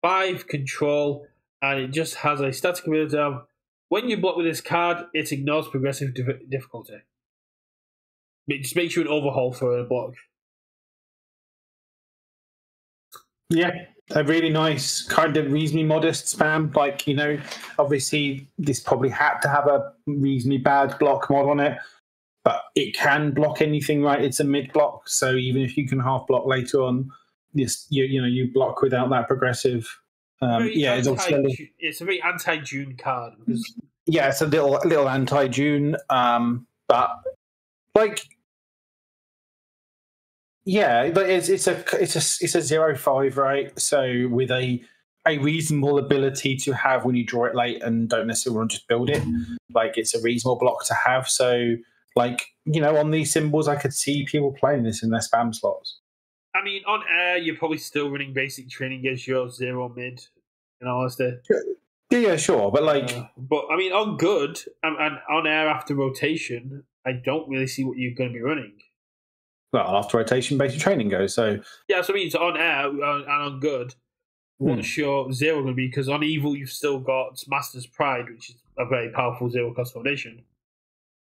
five control, and it just has a static ability of when you block with this card, it ignores progressive dif- difficulty. it just makes you an overhaul for a block. Yeah, a really nice, kind of reasonably modest spam. Like, you know, obviously this probably had to have a reasonably bad block mod on it, but it can block anything, right? It's a mid block, so even if you can half block later on, this you you know you block without that progressive. Um, Very yeah, it's, anti- obviously, it's a very anti-Jun card because yeah, it's a little little anti Jun, um, but like yeah, but it's it's a it's a it's a zero five, right? So with a a reasonable ability to have when you draw it late and don't necessarily want to just build it, like it's a reasonable block to have. So like you know, on these symbols, I could see people playing this in their spam slots. I mean, on air you're probably still running basic training as your zero mid. In all honesty, Yeah, yeah, sure, but like Uh, but I mean, on good and, and on air after rotation, I don't really see what you're going to be running. well, after rotation, basic training goes. So Yeah, so I mean, so on air uh, and on good, what's your zero going to be? Because on evil, you've still got Master's Pride, which is a very powerful zero cost foundation.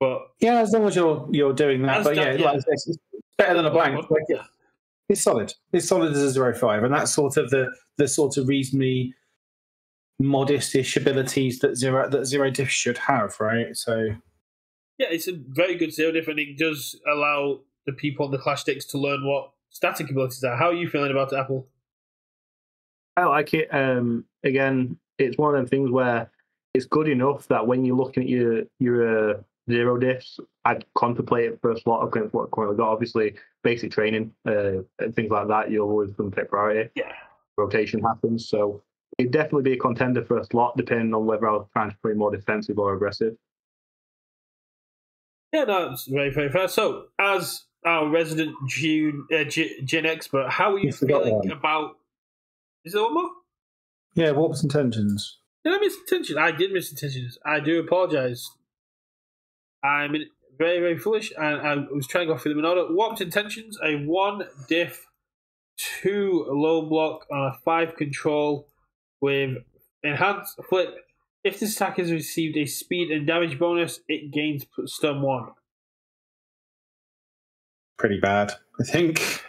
But yeah, as long as you're you're doing that, but done, yeah, yeah. like, it's, it's better than a blank. Like, yeah, it's solid. It's solid as a zero five, and that's sort of the the sort of reasonably modest-ish abilities that zero that zero diff should have, right? So yeah, it's a very good zero diff, and it does allow the people on the Clash decks to learn what static abilities are. How are you feeling about it, Apple? I like it. Um, again, it's one of them things where it's good enough that when you're looking at your your uh, zero diffs, I'd contemplate it for a slot against what I've currently got. Obviously, basic training uh, and things like that, you're always going to take priority. Yeah. Rotation happens, so it'd definitely be a contender for a slot, depending on whether I was trying to play more defensive or aggressive. Yeah, no, it's very, very fair. So, as our resident Jun uh, G- Gen expert, how are you You feeling one. about? Is there one more? yeah, warps intentions. Did I miss intentions? I did miss intentions. I do apologize. I'm very, very foolish, and I was trying to go through them in order. Warped intentions: a one diff, two low block on a five control with enhanced flip. If this attack has received a speed and damage bonus, it gains stun one. Pretty bad, I think.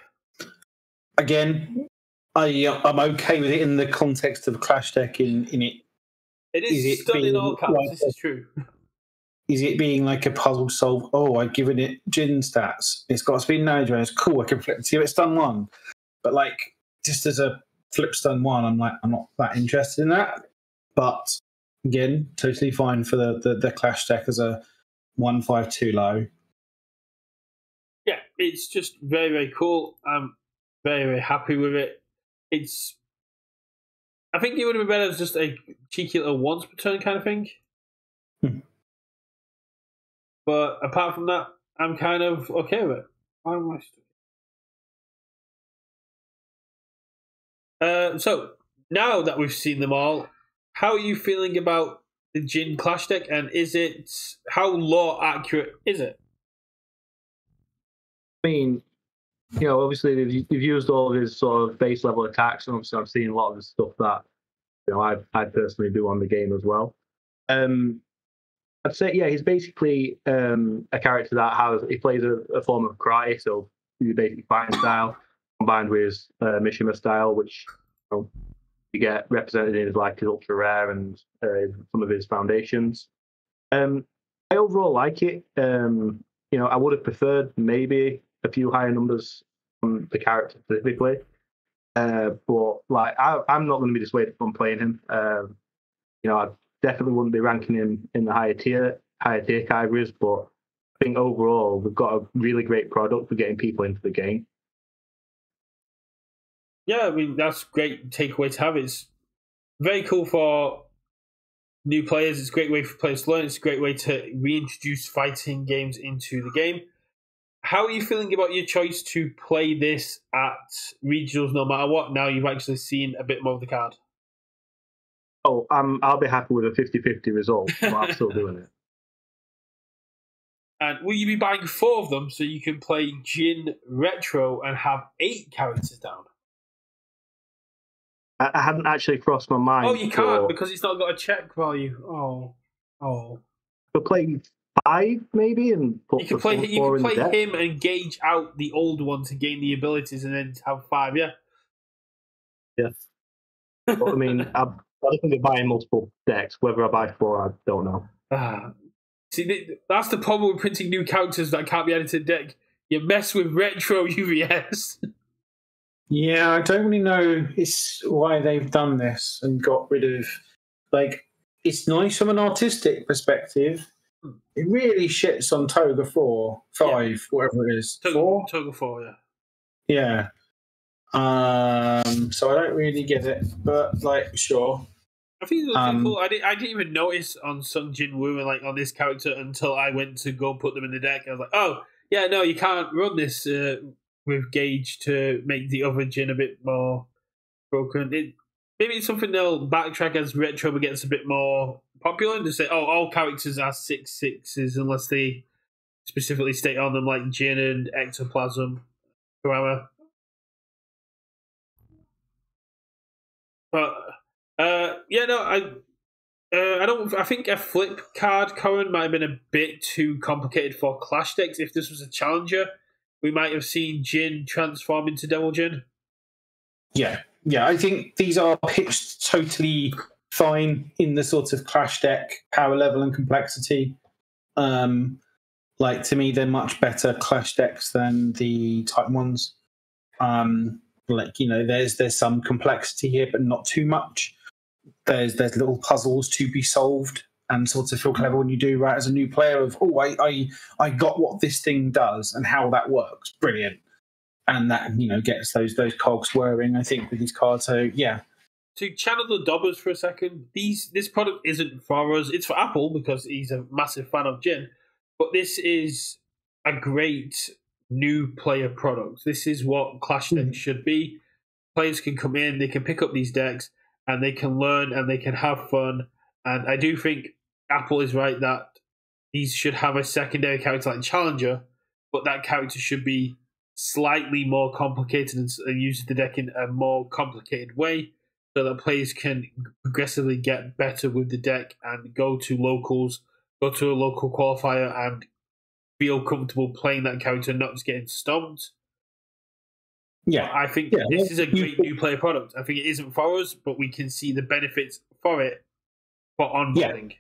Again, I uh, I'm okay with it in the context of Clash deck. In in it, It is, Is it stun in all caps. like This is true. is it being like a puzzle solve? Oh, I've given it Jin stats. It's got speed and bonus. Cool, I can flip see if it's done one. But like, just as a flip stun one, I'm like, I'm not that interested in that. But again, totally fine for the the, the Clash deck as a one five two low. yeah, it's just very, very cool. I'm very, very happy with it. It's. I think it would have been better as just a cheeky little once per turn kind of thing. But apart from that, I'm kind of okay with it. Why am I Uh, so now that we've seen them all, how are you feeling about the Jin Clash deck, and is it how lore accurate is it? I mean, you know, obviously they've, they've used all of his sort of base level attacks, and obviously I've seen a lot of the stuff that you know I I personally do on the game as well. Um, I'd say yeah, he's basically um, a character that has he plays a, a form of karate, so he's basically fighting style combined with uh, Mishima style, which you, know, you get represented in his like his ultra rare and uh, some of his foundations. Um, I overall like it. Um, you know, I would have preferred maybe a few higher numbers on the character specifically. Uh, but like, I, I'm not going to be dissuaded from playing him. Um, you know, I definitely wouldn't be ranking him in the higher tier, higher tier categories. But I think overall, we've got a really great product for getting people into the game. Yeah, I mean that's great takeaway to have. It's very cool for new players. It's a great way for players to learn. It's a great way to reintroduce fighting games into the game. How are you feeling about your choice to play this at regionals no matter what? Now you've actually seen a bit more of the card. Oh, I'm, I'll be happy with a 50-50 result, but I'm still doing it. And will you be buying four of them so you can play Jin Retro and have eight characters down? I, I hadn't actually crossed my mind. Oh, you can't because it's not got a check value. Oh, oh. for playing five maybe, and put You can the play full you can play the deck. him and gauge out the old one to gain the abilities, and then have five. Yeah. But, I mean, I, I don't think they're buying multiple decks. Whether I buy four, I don't know. Ah. See, that's the problem with printing new characters that can't be added to the deck. You mess with retro UVS. Yeah, I don't really know it's why they've done this and got rid of like it's nice from an artistic perspective. Hmm. It really shits on Toga four, five, whatever it is. Four? Toga, Toga four, yeah. Yeah. Um so I don't really get it, but like sure. I think looks Um, cool. I didn't, I didn't even notice on Sung Jin Woo and like on this character until I went to go put them in the deck. I was like, oh yeah, no, you can't run this uh, with Gauge to make the other Jin a bit more broken. It, maybe it's something they'll backtrack as Retro gets a bit more popular and just say, oh, all characters are six sixes unless they specifically state on them like Jin and Ectoplasm, Kurama. But yeah, no, I uh, I don't. I think a flip card current might have been a bit too complicated for Clash decks. If this was a challenger, we might have seen Jin transform into Devil Jin. Yeah. Yeah, I think these are pitched totally fine in the sort of clash deck power level and complexity. Um like to me they're much better clash decks than the type ones. Um like you know there's there's some complexity here but not too much. There's there's little puzzles to be solved and sort of feel clever when you do right as a new player of oh I I I got what this thing does and how that works. Brilliant and that you know gets those those cogs whirring. I think with these cards. So yeah, To channel the Dobbers for a second, these this product isn't for us. It's for Apple because he's a massive fan of Jin. But this is a great new player product. This is what Clash Mhm. should be. Players can come in, they can pick up these decks, and they can learn and they can have fun. And I do think Apple is right that these should have a secondary character like Challenger, but that character should be slightly more complicated and, use the deck in a more complicated way so that players can progressively get better with the deck and go to locals, go to a local qualifier and feel comfortable playing that character, not just getting stomped. Yeah, I think Yeah, this is a great new player product. I think it isn't for us, but we can see the benefits for it for onboarding.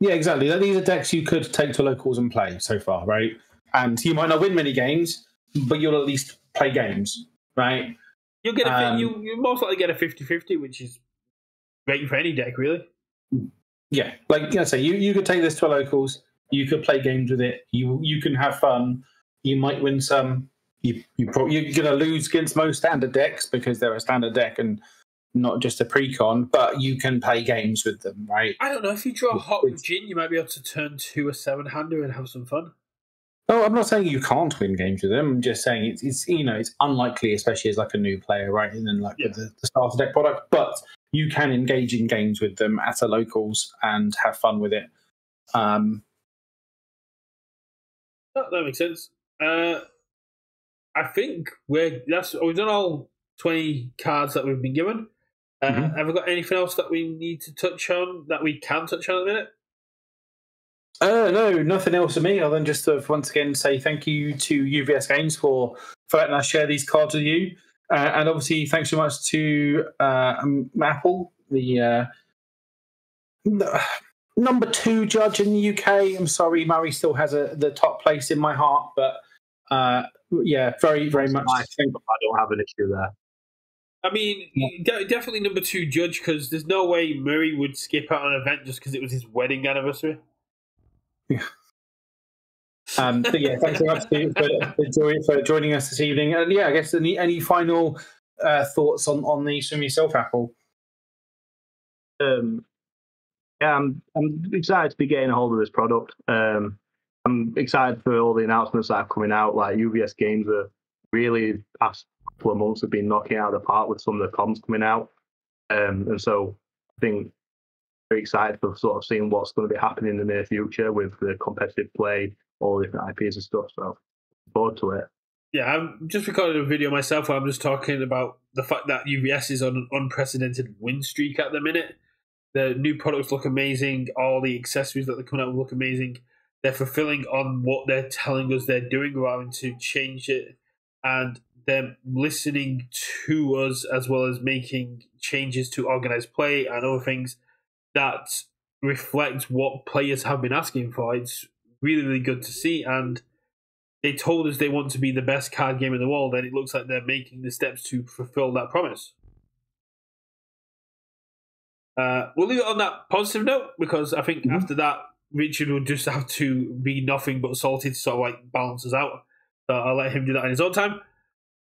yeah, exactly. These are decks you could take to locals and play so far, right? And you might not win many games, but you'll at least play games, right? You'll get a, Um, you you most likely get a 50-50, which is great for any deck, really. Yeah, like I say, you you could take this to locals. You could play games with it. You you can have fun. You might win some. You you pro- you're going to lose against most standard decks because they're a standard deck and not just a precon. But you can play games with them, right? I don't know if you draw a hot with Jin, you might be able to turn to a seven hander and have some fun. Oh, I'm not saying you can't win games with them. I'm just saying it's, it's you know it's unlikely, especially as like a new player, right? And then like Yeah. with the, the starter deck product, but you can engage in games with them at a locals and have fun with it. Um, That, that makes sense. Uh, I think we're that's we've done all twenty cards that we've been given. Uh, Mhm. Have we got anything else that we need to touch on that we can touch on at the minute? uh, no, nothing else for me other than just to once again say thank you to UVS Games for for letting us share these cards with you, uh, and obviously thanks so much to uh, um, Apple, the uh, number two judge in the UK. I'm sorry, Murray still has a, the top place in my heart, but uh, yeah, very very much. Nice. Thank, I don't have an issue there. I mean, de- definitely number two judge because there's no way Murray would skip out on an event just because it was his wedding anniversary. Yeah. um, but yeah, thanks so much for, for, for, joining, us this evening. And yeah, I guess any any final uh, thoughts on on the Swim yourself, Apple? Um, yeah, I'm I'm excited to be getting a hold of this product. Um, I'm excited for all the announcements that are coming out. Like UVS Games are really past couple of months have been knocking out of the park with some of the comms coming out. Um, and so I think very excited for sort of seeing what's going to be happening in the near future with the competitive play, all the different IPs and stuff. So forward to it. Yeah, I'm just recording a video myself where I'm just talking about the fact that UVS is on an unprecedented win streak at the minute. The new products look amazing. All the accessories that they're coming out look amazing. They're fulfilling on what they're telling us they're doing rather than to change it. And they're listening to us as well as making changes to organized play and other things that reflect what players have been asking for. It's really, really good to see. And they told us they want to be the best card game in the world, and it looks like they're making the steps to fulfill that promise. Uh, we'll leave it on that positive note because I think mm-hmm. after that, Richard will just have to be nothing but salty to sort of like balance us out. So I'll let him do that in his own time.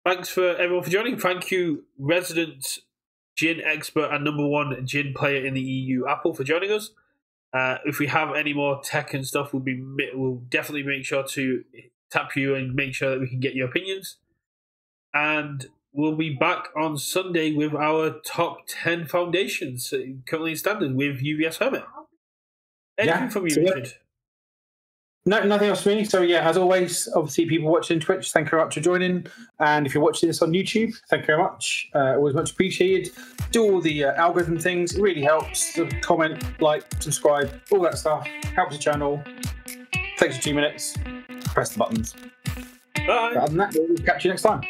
Thanks for everyone for joining. Thank you, resident Jin expert and number one Jin player in the EU, Apple, for joining us. Uh, if we have any more Tekken stuff, we'll be we'll definitely make sure to tap you and make sure that we can get your opinions. And we'll be back on Sunday with our top ten foundations uh, currently standard with UVS Hermit. Anything yeah, from you, so Richard? No, nothing else for me. So yeah, as always, obviously people watching Twitch, thank you very much for joining. And if you're watching this on YouTube, thank you very much. Uh, always much appreciated. Do all the uh, algorithm things; it really helps. So comment, like, subscribe, all that stuff helps the channel. Takes you two minutes. Press the buttons. Bye. But other than that, we'll catch you next time.